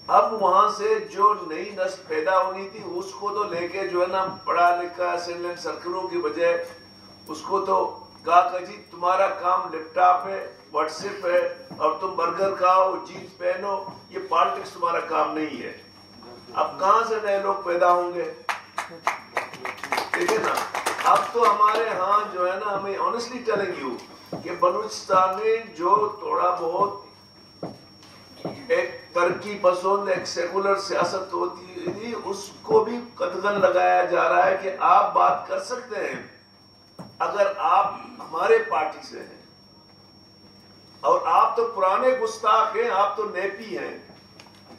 اب وہاں سے جو نئی نسل پیدا ہونی تھی، اس کو تو لے کے جو ہے نا پڑھا لکھا سیلنٹ سرکلوں کی بجائے اس کو تو کہا کہ جی تمہارا کام لیپ ٹاپ ہے، واٹس ایپ ہے، اور تم برگر کھاؤ جینس پہنو، یہ پالیٹکس تمہارا کام نہیں ہے۔ اب کہاں سے نئے لوگ پیدا ہوں گے؟ ٹھیک ہے نا اب تو ہمارے ہاں جو ہے نا ہمیں آنےسٹلی ٹیلنگ یو کہ بلوچستان میں جو تھوڑا بہت ایک ترقی پسند، ایک سیکولر سیاست ہوتی تھی، اس کو بھی قدغن لگایا جا رہا ہے کہ آپ بات کر سکتے ہیں۔ اگر آپ ہمارے پارٹی سے ہیں اور آپ تو پرانے گستاخ ہیں، آپ تو نیپی ہیں۔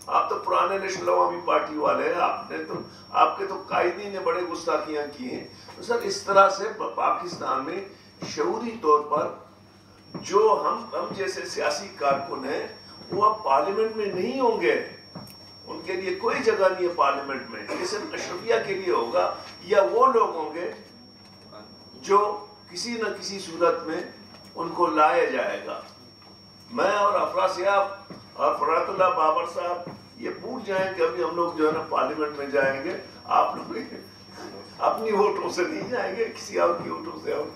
آپ تو پرانے نیشنل عوامی پارٹی والے ہیں، آپ نے تو آپ کے تو قائدی نے بڑے گستاخیاں کی ہیں۔ تو سر، اس طرح سے پاکستان میں شعوری طور پر جو ہم ہم جیسے سیاسی کارکن ہیں، وہ اب پارلیمنٹ میں نہیں ہوں گے۔ ان کے لیے کوئی جگہ نہیں ہے پارلیمنٹ میں۔ یہ صرف اشرفیہ کے لیے ہوگا، یا وہ لوگ ہوں گے جو کسی نہ کسی صورت میں ان کو لایا جائے گا۔ میں اور افرا سیاب اور فرات اللہ بابر صاحب یہ بھول جائیں کہ ابھی ہم لوگ جو ہے نا پارلیمنٹ میں جائیں گے آپ لوگ اپنی ووٹوں سے نہیں جائیں گے کسی اور کی ووٹوں سے اور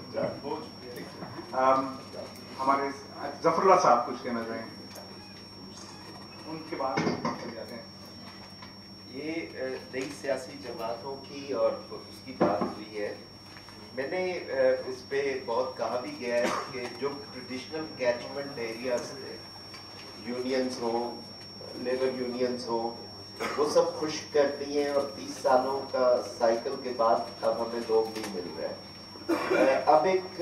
ہمارے ظفر اللہ صاحب کچھ کہنا چاہیں ان کے بعد یہ نئی سیاسی جماعتوں کی اور اس کی بات ہوئی ہے۔ میں نے اس پہ بہت کہا بھی گیا ہے کہ جو ٹریڈیشنل کیچمنٹ ایریاز تھے یونینز ہوں لیبر یونینز ہوں وہ سب خوش کرتی ہیں اور تیس سالوں کا سائیکل کے بعد اب ہمیں لوگ بھی مل رہے ہیں۔ اب ایک،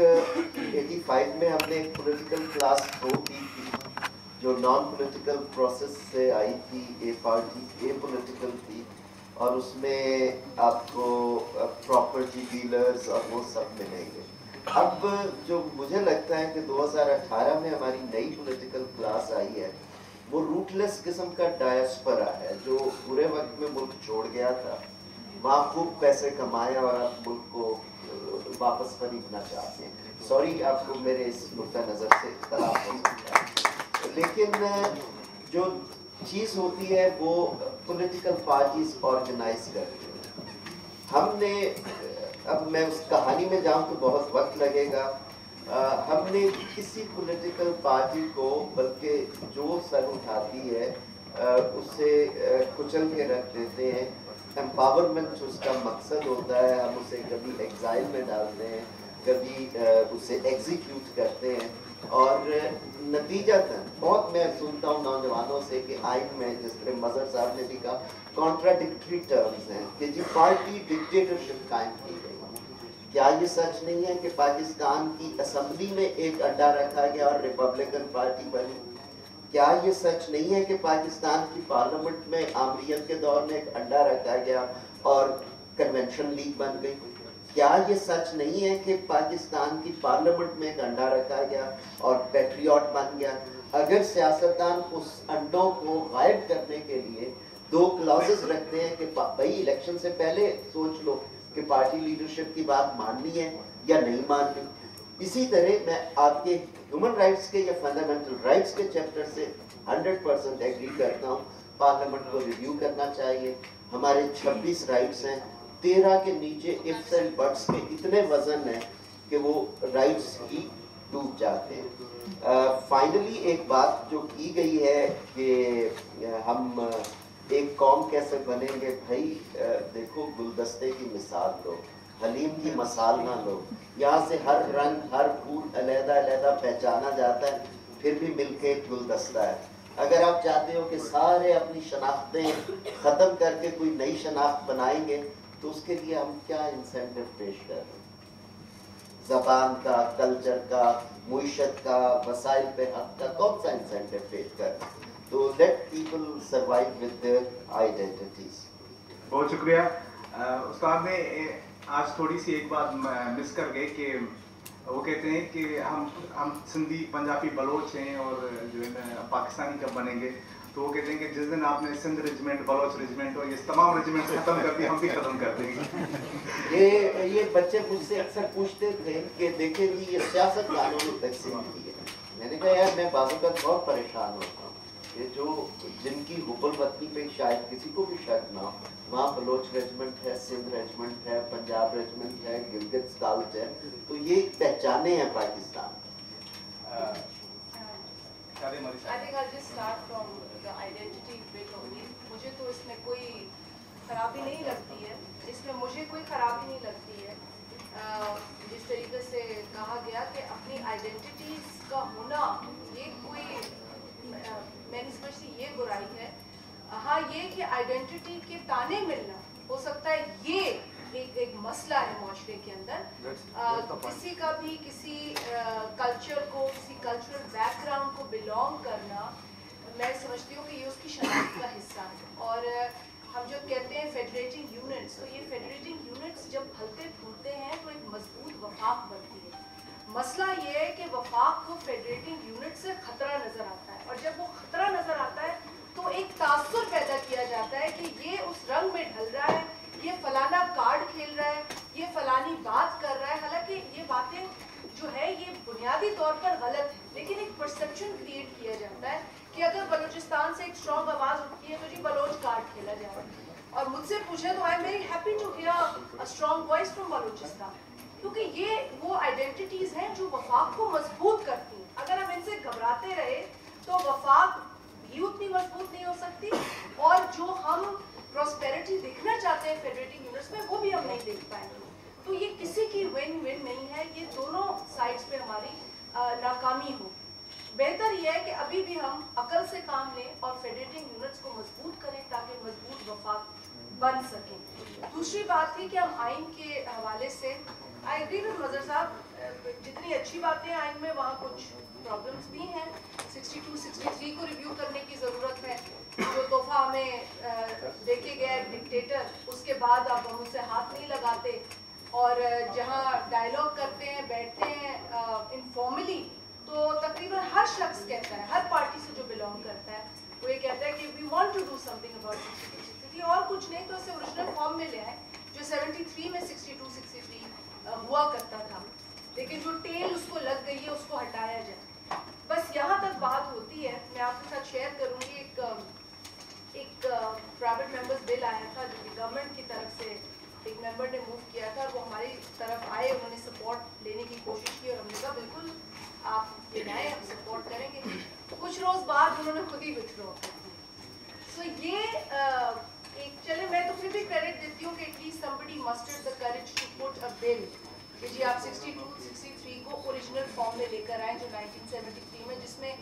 ایٹی فائیو میں ہم نے ایک پولیٹیکل کلاس دو کی تھی، جو نان پولیٹیکل پروسیس سے آئی تھی، اے پارٹی، اے پولیٹیکل تھی، اور اس میں آپ کو پراپرٹی ڈیلرز اور وہ سب ملیں گے۔ اب جو مجھے لگتا ہے کہ دو ہزار اٹھارہ میں ہماری نئی پولیٹیکل کلاس آئی ہے وہ روٹلیس قسم کا ڈایسپرا ہے جو برے وقت میں ملک چھوڑ گیا تھا وہاں خوب پیسے کمایا اور آپ ملک کو واپس خریدنا چاہتے ہیں۔ سوری آپ کو میرے اس نقطۂ نظر سے اختلاف ہو سکتا ہے۔ لیکن جو چیز ہوتی ہے وہ پولیٹیکل پارٹیز آرگنائز کرتی ہیں۔ ہم نے اب میں اس کہانی میں جاؤں تو بہت وقت لگے گا۔ ہم نے کسی پولیٹیکل پارٹی کو جو سر اٹھاتی ہے اسے کچل کے رکھ دیتے ہیں۔ امپاورمنٹ اس کا مقصد ہوتا ہے، ہم اسے کبھی ایگزائل میں ڈالتے ہیں، کبھی اسے ایگزیکیوٹ کرتے ہیں۔ اور نتیجہ تھا، بہت میں سنتا ہوں نوجوانوں سے کہ آئین میں، جس طرح مظہر صاحب نے بھی کہا کانٹراڈکٹری ٹرمز ہیں کہ جی پارٹی ڈکٹیٹرشپ قائم کی گئی۔ کیا یہ سچ نہیں ہے کہ پاکستان کی اسمبلی میں ایک اڈا رکھا گیا اور ریپبلکن پارٹی بنی؟ کیا یہ سچ نہیں ہے کہ پاکستان کی پارلیمنٹ میں آمریت کے دور میں ایک انڈا رکھا گیا اور کنونشن لیگ بن گئی؟ کیا یہ سچ نہیں ہے کہ پاکستان کی پارلیمنٹ میں ایک انڈا رکھا گیا اور پیٹریوٹ بن گیا؟ اگر سیاستدان اس انڈوں کو غائب کرنے کے لیے دو کلاوزز رکھتے ہیں کہ بھائی الیکشن سے پہلے سوچ لو کہ پارٹی لیڈرشپ کی بات ماننی ہے یا نہیں ماننی۔ اسی طرح میں آپ کے ہیومن رائٹس کے یا فنڈامنٹل رائٹس کے چیپٹر سے ہنڈریڈ پرسینٹ ایگری کرتا ہوں پارلیمنٹ کو ریویو کرنا چاہیے ہمارے چھبیس رائٹس ہیں تیرہ کے نیچے افس اینڈ بٹس کے اتنے وزن ہیں کہ وہ رائٹس ہی ڈوب جاتے ہیں فائنلی ایک بات جو کی گئی ہے کہ ہم ایک قوم کیسے بنیں گے بھائی دیکھو گلدستے کی مثال دو حلیم کی مثال نہ لو۔ یہاں سے ہر رنگ، ہر پھول علیحدہ علیحدہ پہچانا جاتا ہے، پھر بھی مل کے ایک گلدستہ ہے۔ اگر آپ چاہتے ہو کہ سارے اپنی شناختیں ختم کر کے کوئی نئی شناخت بنائیں گے، تو اس کے لیے ہم کیا انسینٹو پیش کر رہے ہیں؟ زبان کا کلچر کا، معیشت کا، وسائل پہ حق کا کون سا انسینٹو پیش کر رہے تو let people survive with their identities بہت شکریہ۔ استاد نے آج تھوڑی سی ایک بات مس کر گئے کہ وہ کہتے ہیں کہ ہم ہم سندھی پنجابی بلوچ ہیں اور جو ہے پاکستانی جب بنیں گے تو وہ کہتے ہیں کہ جس دن آپ نے سندھ رجمنٹ، بلوچ رجمنٹ اور یہ تمام رجمنٹ ختم کر دی، ہم بھی ختم کر دیں گے۔ یہ بچے مجھ سے اکثر پوچھتے تھے کہ دیکھیں جی یہ سیاست دانوں نے تقسیم کی ہے۔ میں نے کہا، یار، میں بازوقت بہت پریشان ہوتا ہوں کہ جو جن کی حکومت پہ شاید کسی کو بھی شک نہ ہو۔ وہاں بلوچ ریجمنٹ ہے سندھ ریجمنٹ ہے پنجاب ریجمنٹ ہے گلگت سکالز ہے۔ تو یہ پہچانے ہیں پاکستان۔ مجھے تو اس میں کوئی خرابی نہیں لگتی ہے۔ اس میں مجھے کوئی خرابی نہیں لگتی ہے۔ جس طریقے سے کہا گیا کہ اپنی آئیڈینٹیز کا ہونا یہ کوئی میں نے سمجھتی یہ برائی ہے۔ ہاں یہ کہ آئیڈینٹی کے تانے ملنا ہو سکتا ہے یہ ایک ایک مسئلہ ہے معاشرے کے اندر۔ کسی کا بھی کسی کلچر کو کسی کلچرل بیک گراؤنڈ کو بلونگ کرنا میں سمجھتی ہوں کہ یہ اس کی شناخت کا حصہ ہے۔ اور ہم جو کہتے ہیں فیڈریٹنگ یونٹس تو یہ فیڈریٹنگ یونٹس جب پھلتے پھولتے ہیں تو ایک مضبوط وفاق بنتی ہے۔ مسئلہ یہ ہے کہ وفاق کو فیڈریٹنگ یونٹ سے خطرہ نظر آتا ہے۔ اور جب وہ خطرہ نظر آتا ہے تو ایک تاثر پیدا کیا جاتا ہے کہ یہ اس رنگ میں ڈھل رہا ہے، یہ فلانا کارڈ کھیل رہا ہے، یہ فلانی بات کر رہا ہے۔ حالانکہ یہ باتیں جو ہے یہ بنیادی طور پر غلط ہے لیکن ایک پرسپشن کریٹ کیا جاتا ہے کہ اگر بلوچستان سے ایک اسٹرانگ آواز اٹھتی ہے تو جی بلوچ کارڈ کھیلا جا رہا ہے اور مجھ سے پوچھے تو آئی میری very happy to hear strong voice from Balochistan. کیونکہ یہ وہ آئیڈینٹیز ہیں جو وفاق کو مضبوط کرتی ہیں۔ اگر ہم ان سے گھبراتے رہے تو وفاق بھی اتنی مضبوط نہیں ہو سکتی اور جو ہم پروسپیرٹی دیکھنا چاہتے ہیں فیڈریٹنگ یونٹس میں، وہ بھی ہم نہیں دیکھ پائیں گے۔ تو یہ کسی کی ون ون نہیں ہے، یہ دونوں سائڈس پہ ہماری ناکامی ہو۔ بہتر یہ ہے کہ ابھی بھی ہم عقل سے کام لیں اور فیڈریٹنگ یونٹس کو مضبوط کریں تاکہ مضبوط وفاق بن سکیں۔ دوسری بات تھی کہ ہم آئین کے حوالے سے آئی اگری ود مظہر صاحب جتنی اچھی باتیں آئین میں وہاں کچھ پرابلمس بھی ہیں۔ 62, 63 کو ریویو کرنے کی ضرورت ہے۔ جو تحفہ ہمیں دیکھے گئے ڈکٹیٹر اس کے بعد آپ ہم سے ہاتھ نہیں لگاتے۔ اور جہاں ڈائلاگ کرتے ہیں بیٹھتے ہیں انفارملی تو تقریباً ہر شخص کہتا ہے ہر پارٹی سے جو بلونگ کرتا ہے وہ یہ کہتا ہے کہ we want to do something about اور کچھ نہیں تو اسے اوریجنل فارم میں لے آئے جو 73 میں 62, 63 ہوا کرتا تھا۔ لیکن جو ٹیل اس کو لگ گئی ہے، اس کو ہٹایا جائے۔ بس یہاں تک بات ہوتی ہے۔ میں آپ کے ساتھ شیئر کروں گی، ایک پرائیویٹ ممبرز بل آیا تھا جو کہ گورنمنٹ کی طرف سے ایک ممبر نے موو کیا تھا۔ وہ ہماری طرف آئے، انہوں نے سپورٹ لینے کی کوشش کی اور ہم نے کہا بالکل آپ بنائیں ہم سپورٹ کریں گے۔ کچھ روز بعد انہوں نے خود ہی وتھڈرا سو یہ ایک چلے میں تو پھر بھی کریڈٹ دیتی ہوں کہ at least somebody mustered the courage to put a bill کہ جی آپ سکسٹی ٹو سکسٹی تھری کو اوریجنل فارم میں لے کر آئیں جو نائنٹین سیونٹی تھری میں، جس میں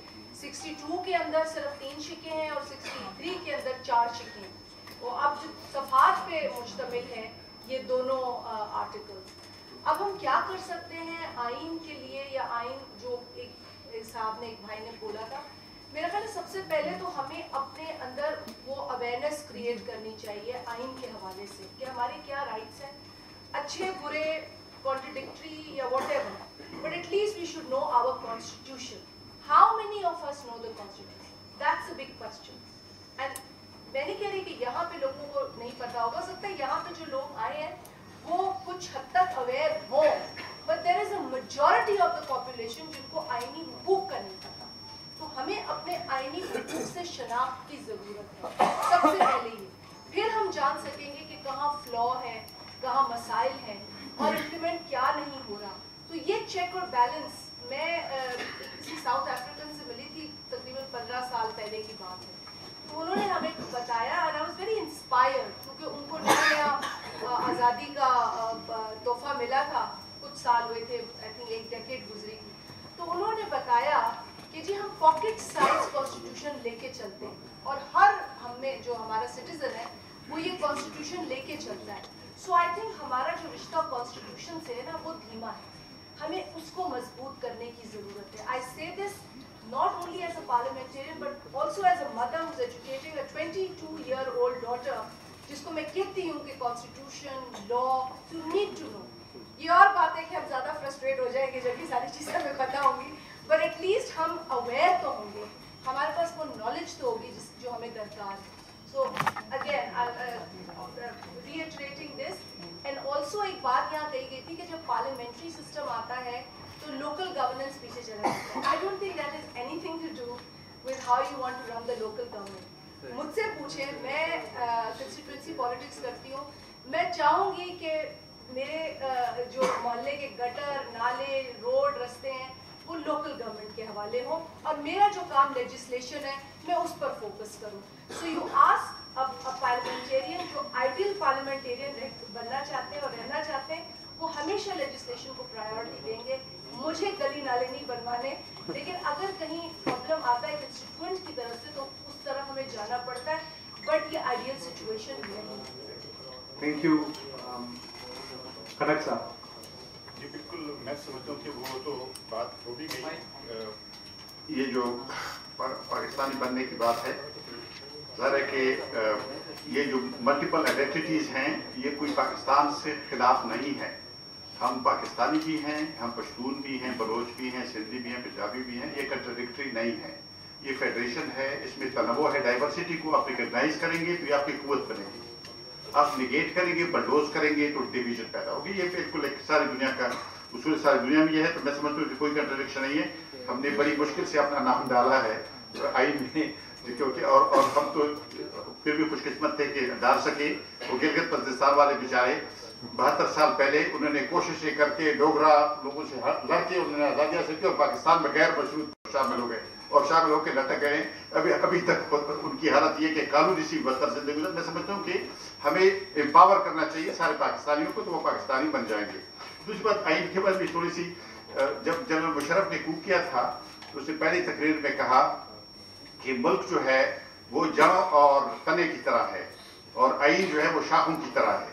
سکسٹی ٹو کے اندر صرف تین شکیں ہیں اور سکسٹی تھری کے اندر چار شکیں ہیں۔ وہ اب جو صفحات پہ مشتمل ہیں یہ دونوں آرٹیکل اب ہم کیا کر سکتے ہیں؟ آئین کے لیے یا آئین جو ایک صاحب نے، ایک بھائی نے بولا تھا۔ میرا خیال ہے سب سے پہلے تو ہمیں اپنے اندر وہ اویئرنیس کریٹ کرنی چاہیے آئین کے حوالے سے کہ ہمارے کیا رائٹس ہیں۔ اچھے، برے contradictory or whatever. But at least we should know our constitution. How many of us know the constitution? That's a big question. And میں نے کہہ رہی کہ یہاں پہ لوگوں کو نہیں پتا ہوگا سکتا ہے یہاں پہ جو لوگ آئے ہیں وہ کچھ حد تک اویئر ہوں but there is a majority of the population جن کو آئینی حقوق کا نہیں پتا تو ہمیں اپنے آئینی حقوق سے شناخت کی ضرورت ہے سب سے پہلے یہ پھر ہم جان سکیں گے کہ کہاں فلو ہے کہاں مسائل ہیں چیک اور بیلنس میں کسی ساؤتھ افریقن سے ملی تھی تقریباً پندرہ سال پہلے کی بات ہے۔ تو انہوں نے ہمیں بتایا اور آئی واز ویری انسپائر کیونکہ ان کو نیا نیا آزادی کا تحفہ ملا تھا۔ کچھ سال ہوئے تھے آئی تھنک ایک ڈیکیڈ گزری تھی۔ تو انہوں نے بتایا کہ جی ہم پاکٹ سائز کانسٹیٹیوشن لے کے چلتے ہیں اور ہر ہم میں جو ہمارا سٹیزن ہے، وہ یہ کانسٹیٹیوشن لے کے چلتا ہے۔ سو آئی تھنک ہمارا جو رشتہ کانسٹیٹیوشن سے ہے نا، وہ دھیما ہے۔ ہمیں اس کو مضبوط کرنے کی ضرورت ہے۔ I see this not only as a parliamentarian but also as a mother who's educating a twenty two year old daughter جس کو میں کہتی ہوں کہ constitution law you need to know یہ اور بات ہے کہ ہم زیادہ فرسٹریٹ ہو جائیں گے جب یہ ساری چیزیں ہمیں پتہ ہوں گی۔ بٹ ایٹ لیسٹ ہم اویئر تو ہوں گے۔ ہمارے پاس وہ نالج تو ہوگی جس جو ہمیں درکار ہے۔ So again reiterating this and also ایک بات یہاں کہی گئی تھی کہ جب پارلیمنٹری سسٹم آتا ہے تو لوکل گورننس پیچھے چلا جاتا ہے I don't think that is anything to do with how you want to run the local government مجھ سے پوچھیں میں کنسٹیٹوینسی پالیٹکس کرتی ہوں میں چاہوں گی کہ میرے جو محلے کے گٹر نالے روڈ رستے ہیں وہ لوکل گورنمنٹ کے حوالے ہوں اور میرا جو کام لیجسلیشن ہے میں اس پر فوکس کروں سو یو آسک اب پارلیمنٹیرین جو آئیڈیل پارلیمنٹیرین بننا چاہتے ہیں اور رہنا چاہتے ہیں وہ ہمیشہ لیجسلیشن کو پرائیورٹی دیں گے۔ مجھے گلی نالے نہیں بنوانے۔ لیکن اگر کہیں پرابلم آتا ہے کنسٹیٹوئنٹ کی طرف سے تو اس طرح ہمیں جانا پڑتا ہے۔ بٹ یہ آئیڈیل سچویشن نہیں تھینک یو کھڑک صاحب جی بالکل میں سمجھتا ہوں کہ وہ تو بات ہو بھی گئی۔ یہ جو پاکستانی بننے کی بات ہے ظاہر ہے کہ یہ جو ملٹیپل آئیڈینٹیٹیز ہیں، یہ کوئی پاکستان سے خلاف نہیں ہے۔ ہم پاکستانی بھی ہیں، ہم پشتون بھی ہیں، بلوچ بھی ہیں، سندھی بھی ہیں، پنجابی بھی ہیں، یہ کنٹرڈکٹری نہیں ہے۔ یہ فیڈریشن ہے، اس میں تنوع ہے ڈائیورسٹی کو آپ ریکگنائز کریں گے تو یہ آپ کی قوت بنے گی۔ آپ نگیٹ کریں گے بلڈوز کریں گے تو ڈیویژن پیدا ہوگی۔ یہ بالکل ایک ساری دنیا کا اصول ساری دنیا میں یہ ہے، تو میں سمجھتا ہوں کہ کوئی کنٹرڈکشن نہیں ہے۔ ہم نے بڑی مشکل سے اپنا نام ڈالا ہے۔ آئین میں کیونکہ اور اور ہم تو پھر بھی خوش قسمت تھے کہ ڈال سکے وہ گلگت بلتستان والے بیچارے۔ بہتر سال پہلے انہوں نے کوششیں کر کے ڈوگرا لوگوں سے لڑ کے انہوں نے آزادی حاصل کی اور پاکستان میں غیر مشروط شامل ہو گئے اور شامل ہو کے لٹک گئے۔ ابھی ابھی تک ان کی حالت یہ کہ قانونی سی بدتر زندگی میں سمجھتا ہوں کہ ہمیں امپاور کرنا چاہیے سارے پاکستانیوں کو تو وہ پاکستانی بن جائیں گے۔ دوسری بات، آئین کے بعد بھی تھوڑی سی جب جنرل مشرف نے کوک کیا تھا، تو اس نے پہلی تقریر میں کہا کہ ملک جو ہے وہ جڑ اور تنے کی طرح ہے اور آئین جو ہے وہ شاخوں کی طرح ہے۔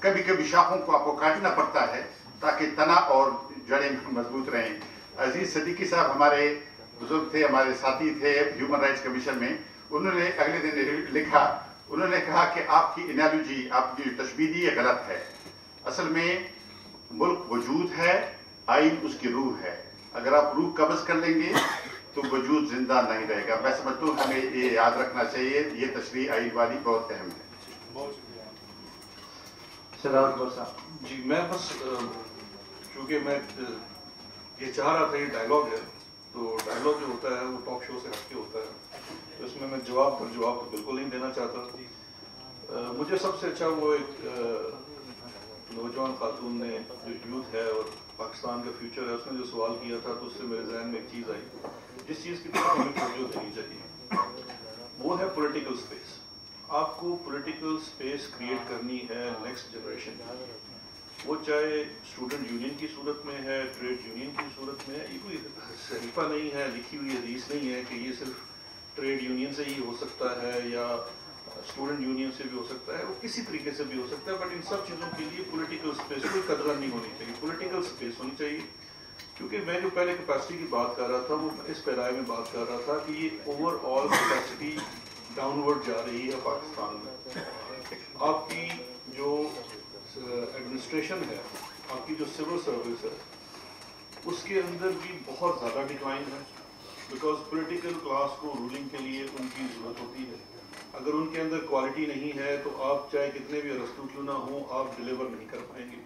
کبھی کبھی شاخوں کو آپ کو کاٹنا پڑتا ہے تاکہ تنا اور جڑیں مضبوط رہیں۔ عزیز صدیقی صاحب ہمارے بزرگ تھے، ہمارے ساتھی تھے ہیومن رائٹس کمیشن میں۔ انہوں نے اگلے دن لکھا، انہوں نے کہا کہ آپ کی انالوجی آپ کی تشبیدی یہ غلط ہے۔ اصل میں ملک وجود ہے آئین اس کی روح ہے۔ اگر آپ روح قبض کر لیں گے تو وجود زندہ نہیں رہے گا۔ میں سمجھتا ہوں ہمیں یہ یاد رکھنا چاہیے یہ تشریح آئین والی بہت اہم ہے۔ جی میں بس چونکہ میں یہ چاہ رہا تھا یہ ڈائلاگ ہے تو ڈائلاگ جو ہوتا ہے وہ ٹاک شو سے ہٹ کے ہوتا ہے۔ تو اس میں میں جواب پر جواب تو بالکل نہیں دینا چاہتا۔ مجھے سب سے اچھا وہ ایک نوجوان خاتون نے جو یوتھ ہے اور پاکستان کا فیوچر ہے، اس نے جو سوال کیا تھا تو اس سے میرے ذہن میں ایک چیز آئی۔ جس چیز کی طرف ہمیں توجہ دینی چاہیے، وہ ہے پولیٹیکل سپیس آپ کو پولیٹیکل سپیس کریٹ کرنی ہے نیکسٹ جنریشن وہ چاہے اسٹوڈنٹ یونین کی صورت میں ہے ٹریڈ یونین کی صورت میں ہے، یہ کوئی صحیفہ نہیں ہے، لکھی ہوئی حدیث نہیں ہے کہ یہ صرف ٹریڈ یونین سے ہی ہو سکتا ہے یا اسٹوڈنٹ یونین سے بھی ہو سکتا ہے، وہ کسی طریقے سے بھی ہو سکتا ہے بٹ ان سب چیزوں کے لیے پولیٹیکل اسپیس کوئی قدرہ نہیں ہونی چاہیے۔ پولیٹیکل اسپیس ہونی چاہیے۔ کیونکہ میں جو پہلے کیپیسٹی کی بات کر رہا تھا، وہ اس پیرائے میں بات کر رہا تھا کہ یہ overall capacity downward جا رہی ہے پاکستان میں۔ آپ کی جو ایڈمنسٹریشن ہے، آپ کی جو سول سروس ہے، اس کے اندر بھی بہت زیادہ ڈکلائن ہے۔ بیکاز پولیٹیکل کلاس کو رولنگ کے لیے ان کی ضرورت ہوتی ہے۔ اگر ان کے اندر کوالٹی نہیں ہے تو آپ چاہے کتنے بھی ارستو کیوں نہ ہوں، آپ ڈلیور نہیں کر پائیں گے۔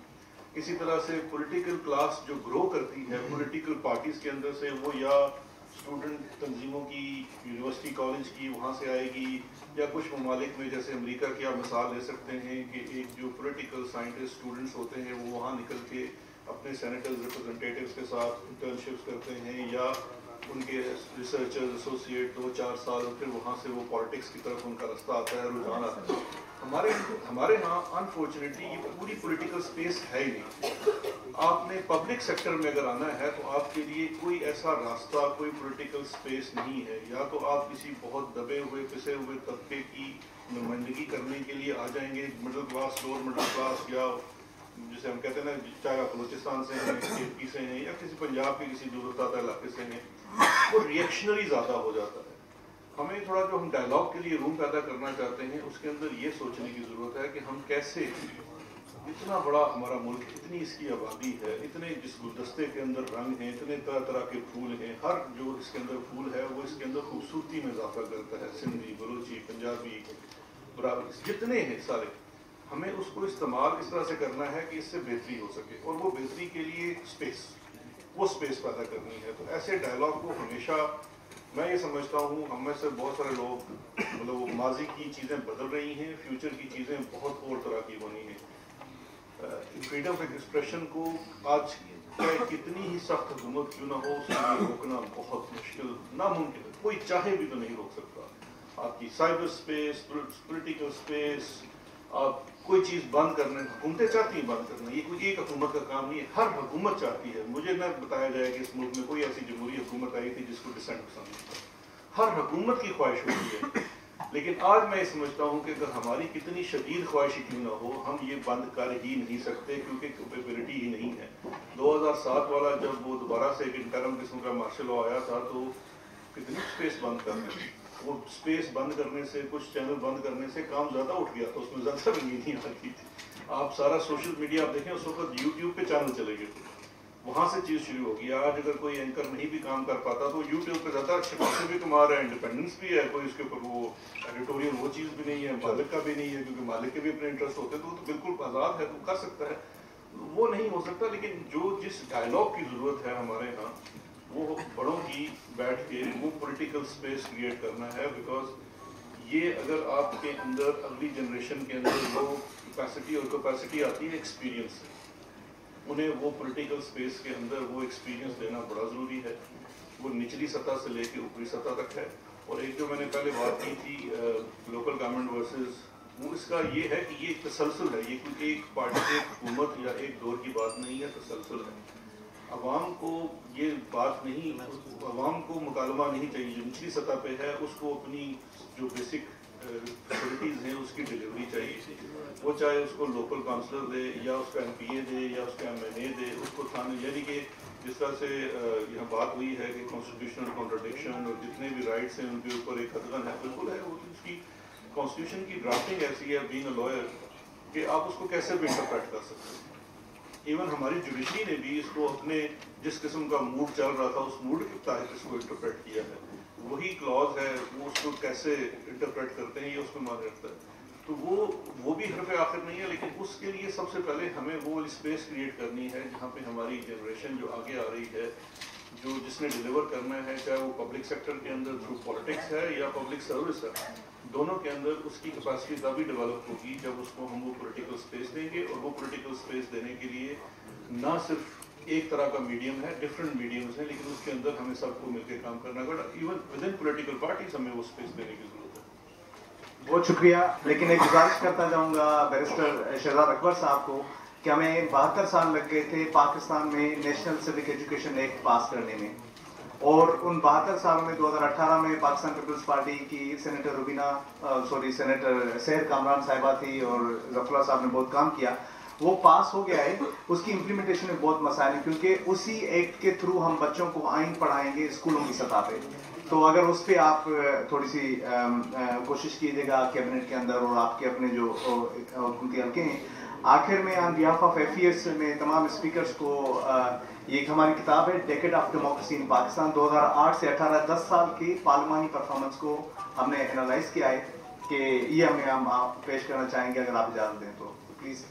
اسی طرح سے پولیٹیکل کلاس جو گرو کرتی ہے پولیٹیکل پارٹیز کے اندر سے وہ یا اسٹوڈنٹ تنظیموں کی یونیورسٹی کالج کی وہاں سے آئے گی، یا کچھ ممالک میں جیسے امریکہ کی آپ مثال لے سکتے ہیں کہ ایک جو پولیٹیکل سائنٹسٹ اسٹوڈنٹس ہوتے ہیں وہ وہاں نکل کے اپنے سینیٹرز ریپرزنٹیٹیوز کے ساتھ انٹرنشپس کرتے ہیں، یا ان کے ریسرچرز ایسوسیٹ دو چار سال پھر وہاں سے وہ پالیٹکس کی طرف ان کا رستہ آتا ہے رجحان آتا ہے۔ ہمارے ہمارے ہاں انفارچونیٹلی یہ پوری پولیٹیکل سپیس ہے ہی نہیں۔ آپ نے پبلک سیکٹر میں اگر آنا ہے تو آپ کے لیے کوئی ایسا راستہ، کوئی پولیٹیکل سپیس نہیں ہے۔ یا تو آپ کسی بہت دبے ہوئے، پسے ہوئے طبقے کی نمائندگی کرنے کے لیے آ جائیں گے۔ Middle class lower middle class یا جسے ہم کہتے ہیں نا، چاہے آپ بلوچستان سے ہیں اے پی سے ہیں یا کسی پنجاب کے کسی دور علاقے سے ہیں۔ وہ ریئیکشنری زیادہ ہو جاتا ہے۔ ہمیں تھوڑا جو ہم ڈائلاگ کے لیے روم پیدا کرنا چاہتے ہیں، اس کے اندر یہ سوچنے کی ضرورت ہے کہ ہم کیسے اتنا بڑا ہمارا ملک، اتنی اس کی آبادی ہے، اتنے جس گلدستے کے اندر رنگ ہیں، اتنے طرح طرح کے پھول ہیں، ہر جو اس کے اندر پھول ہے، وہ اس کے اندر خوبصورتی میں اضافہ کرتا ہے۔ سندھی، بلوچی، پنجابی، برابر، جتنے ہیں سارے۔ ہمیں اس کو استعمال اس طرح سے کرنا ہے کہ اس سے بہتری ہو سکے اور وہ بہتری کے لیے اسپیس وہ اسپیس پیدا کرنی ہے۔ تو ایسے ڈائلاگ کو ہمیشہ میں یہ سمجھتا ہوں، ہم میں سے بہت سارے لوگ مطلب ماضی کی چیزیں بدل رہی ہیں فیوچر کی چیزیں بہت اور طرح کی بنی ہیں۔ فریڈم آف ایکسپریشن کو آج کتنی ہی سخت حکومت کیوں نہ ہو، اس کے لیے روکنا بہت مشکل، ناممکن ہے۔ کوئی چاہے بھی تو نہیں روک سکتا۔ آپ کی سائبر اسپیس پولیٹیکل اسپیس آپ کوئی چیز بند کرنے، حکومتیں چاہتی ہیں بند کرنا، یہ کوئی ایک حکومت کا کام نہیں ہے، ہر حکومت چاہتی ہے۔ مجھے نہ بتایا جائے کہ اس ملک میں کوئی ایسی جمہوری حکومت آئی تھی جس کو ڈسینٹ پسند ہر حکومت کی خواہش ہوتی ہے۔ لیکن آج میں یہ سمجھتا ہوں کہ اگر ہماری کتنی شدید خواہش کیوں نہ ہو، ہم یہ بند کر ہی نہیں سکتے کیونکہ کیپیبلٹی ہی نہیں ہے۔ دو ہزار سات والا جب وہ دوبارہ سے ایک انٹرم قسم کا مارشل لا آیا تھا تو کتنی اسپیس بند کر وہ اسپیس بند کرنے سے، کچھ چینل بند کرنے سے کام زیادہ اٹھ گیا تھا اس میں زیادہ رنگینی نہیں آتی تھی۔ آپ سارا سوشل میڈیا آپ دیکھیں، اس وقت یوٹیوب پہ چینل چلے گئے۔ تھے وہاں سے چیز شروع ہوگی۔ آج اگر کوئی اینکر نہیں بھی کام کر پاتا، تو یوٹیوب پہ زیادہ اچھے پیسے بھی کما رہے ہیں انڈیپینڈنس بھی ہے۔ کوئی اس کے اوپر وہ ایڈیٹوریل وہ چیز بھی نہیں ہے، مالک کا بھی نہیں ہے، کیونکہ مالک کے بھی اپنے انٹرسٹ ہوتے تو وہ تو بالکل آزاد ہے، تو کر سکتا ہے۔ وہ نہیں ہو سکتا، لیکن جو جس ڈائلاگ کی ضرورت ہے ہمارے ہاں وہ بڑوں کی بیٹھ کے وہ پولیٹیکل سپیس کریٹ کرنا ہے بیکاز یہ اگر آپ کے اندر اگلی جنریشن کے اندر وہ کیپیسٹی اور کیپیسٹی آتی ہے ایکسپیرینس سے، انہیں وہ پولیٹیکل سپیس کے اندر وہ ایکسپیرینس دینا بڑا ضروری ہے۔ وہ نچلی سطح سے لے کے اوپری سطح تک ہے۔ اور ایک جو میں نے پہلے بات کی تھی لوکل گورنمنٹ ورسز وہ اس کا یہ ہے کہ یہ تسلسل ہے۔ یہ کیونکہ ایک پارٹی، ایک حکومت یا ایک دور کی بات نہیں ہے، تسلسل ہے۔ عوام کو یہ بات نہیں، عوام کو مکالمہ نہیں چاہیے۔ جو نچلی سطح پہ ہے، اس کو اپنی جو بیسک فیسلٹیز ہیں، اس کی ڈلیوری چاہیے۔ وہ چاہے اس کو لوکل کاؤنسلر دے، یا اس کا ایم پی اے دے، یا اس کا ایم این اے دے، اس کو تھانے۔ یعنی کہ جس طرح سے یہاں بات ہوئی ہے کہ کانسٹیٹیوشنل کانٹرڈکشن اور جتنے بھی رائٹس ہیں، ان کے اوپر ایک حدغن ہے۔ بالکل ہے۔ وہ اس کی کانسٹیٹیوشن کی ڈرافٹنگ ایسی ہے بینگ اے لائر کہ آپ اس کو کیسے بھی انٹرپریٹ کر سکتے ہیں۔ ایون ہماری جوڈیشری نے بھی اس کو اپنے جس قسم کا موڈ چل رہا تھا، اس موڈ کے تحت اس کو انٹرپریٹ کیا ہے۔ وہی کلاز ہے، وہ اس کو کیسے انٹرپریٹ کرتے ہیں، یہ اس کو مان رکھتا ہے۔ تو وہ وہ بھی حرف آخر نہیں ہے، لیکن اس کے لیے سب سے پہلے ہمیں وہ اسپیس کریٹ کرنی ہے، جہاں پہ ہماری جنریشن جو آگے آ رہی ہے، جو جس نے ڈیلیور کرنا ہے، چاہے وہ پبلک سیکٹر کے اندر تھرو پالیٹکس ہے یا پبلک سروس ہے۔ دونوں کے اندر اس کی کیپیسٹی تبھی ڈیولپ ہوگی جب اس کو ہم وہ پولیٹیکل اسپیس دیں گے اور وہ پولیٹیکل اسپیس دینے کے لیے نہ صرف ایک طرح کا میڈیم ہے ڈفرینٹ میڈیمز ہیں، لیکن اس کے اندر ہمیں سب کو مل کے کام کرنا ہے۔ Even within political parties ہمیں وہ اسپیس دینے کی ضرورت ہے۔ بہت شکریہ۔ لیکن ایک گزارش کرتا جاؤں گا بیرسٹر شہزاد اکبر صاحب کو کہ ہمیں بہتر سال لگ گئے تھے پاکستان میں نیشنل سوک ایجوکیشن ایکٹ پاس کرنے میں۔ اور ان بہتر سالوں میں دو ہزار اٹھارہ میں پاکستان پیپلز پارٹی کی senator Rubina sorry, senator Sehar Kamran صاحبہ تھی اور ظفرہ صاحب نے بہت کام کیا۔ وہ پاس ہو گیا ہے۔ اس کی امپلیمنٹیشن میں بہت مسائل ہیں کیونکہ اسی ایکٹ کے تھرو ہم بچوں کو آئین پڑھائیں گے اسکولوں کی سطح پہ۔ تو اگر اس پہ آپ تھوڑی سی کوشش کیجیے گا کیبنٹ کے اندر اور آپ کے اپنے جو حکومتی حلقے ہیں۔ آخر میں on behalf of F S میں تمام اسپیکرز کو یہ ایک ہماری کتاب ہے decade of democracy in Pakistan دو ہزار آٹھ سے اٹھارہ، دس سال کی پارلیمانی پرفارمنس کو ہم نے انالائز کیا ہے کہ یہ ہمیں ہم آپ پیش کرنا چاہیں گے اگر آپ اجازت دیں تو۔ پلیز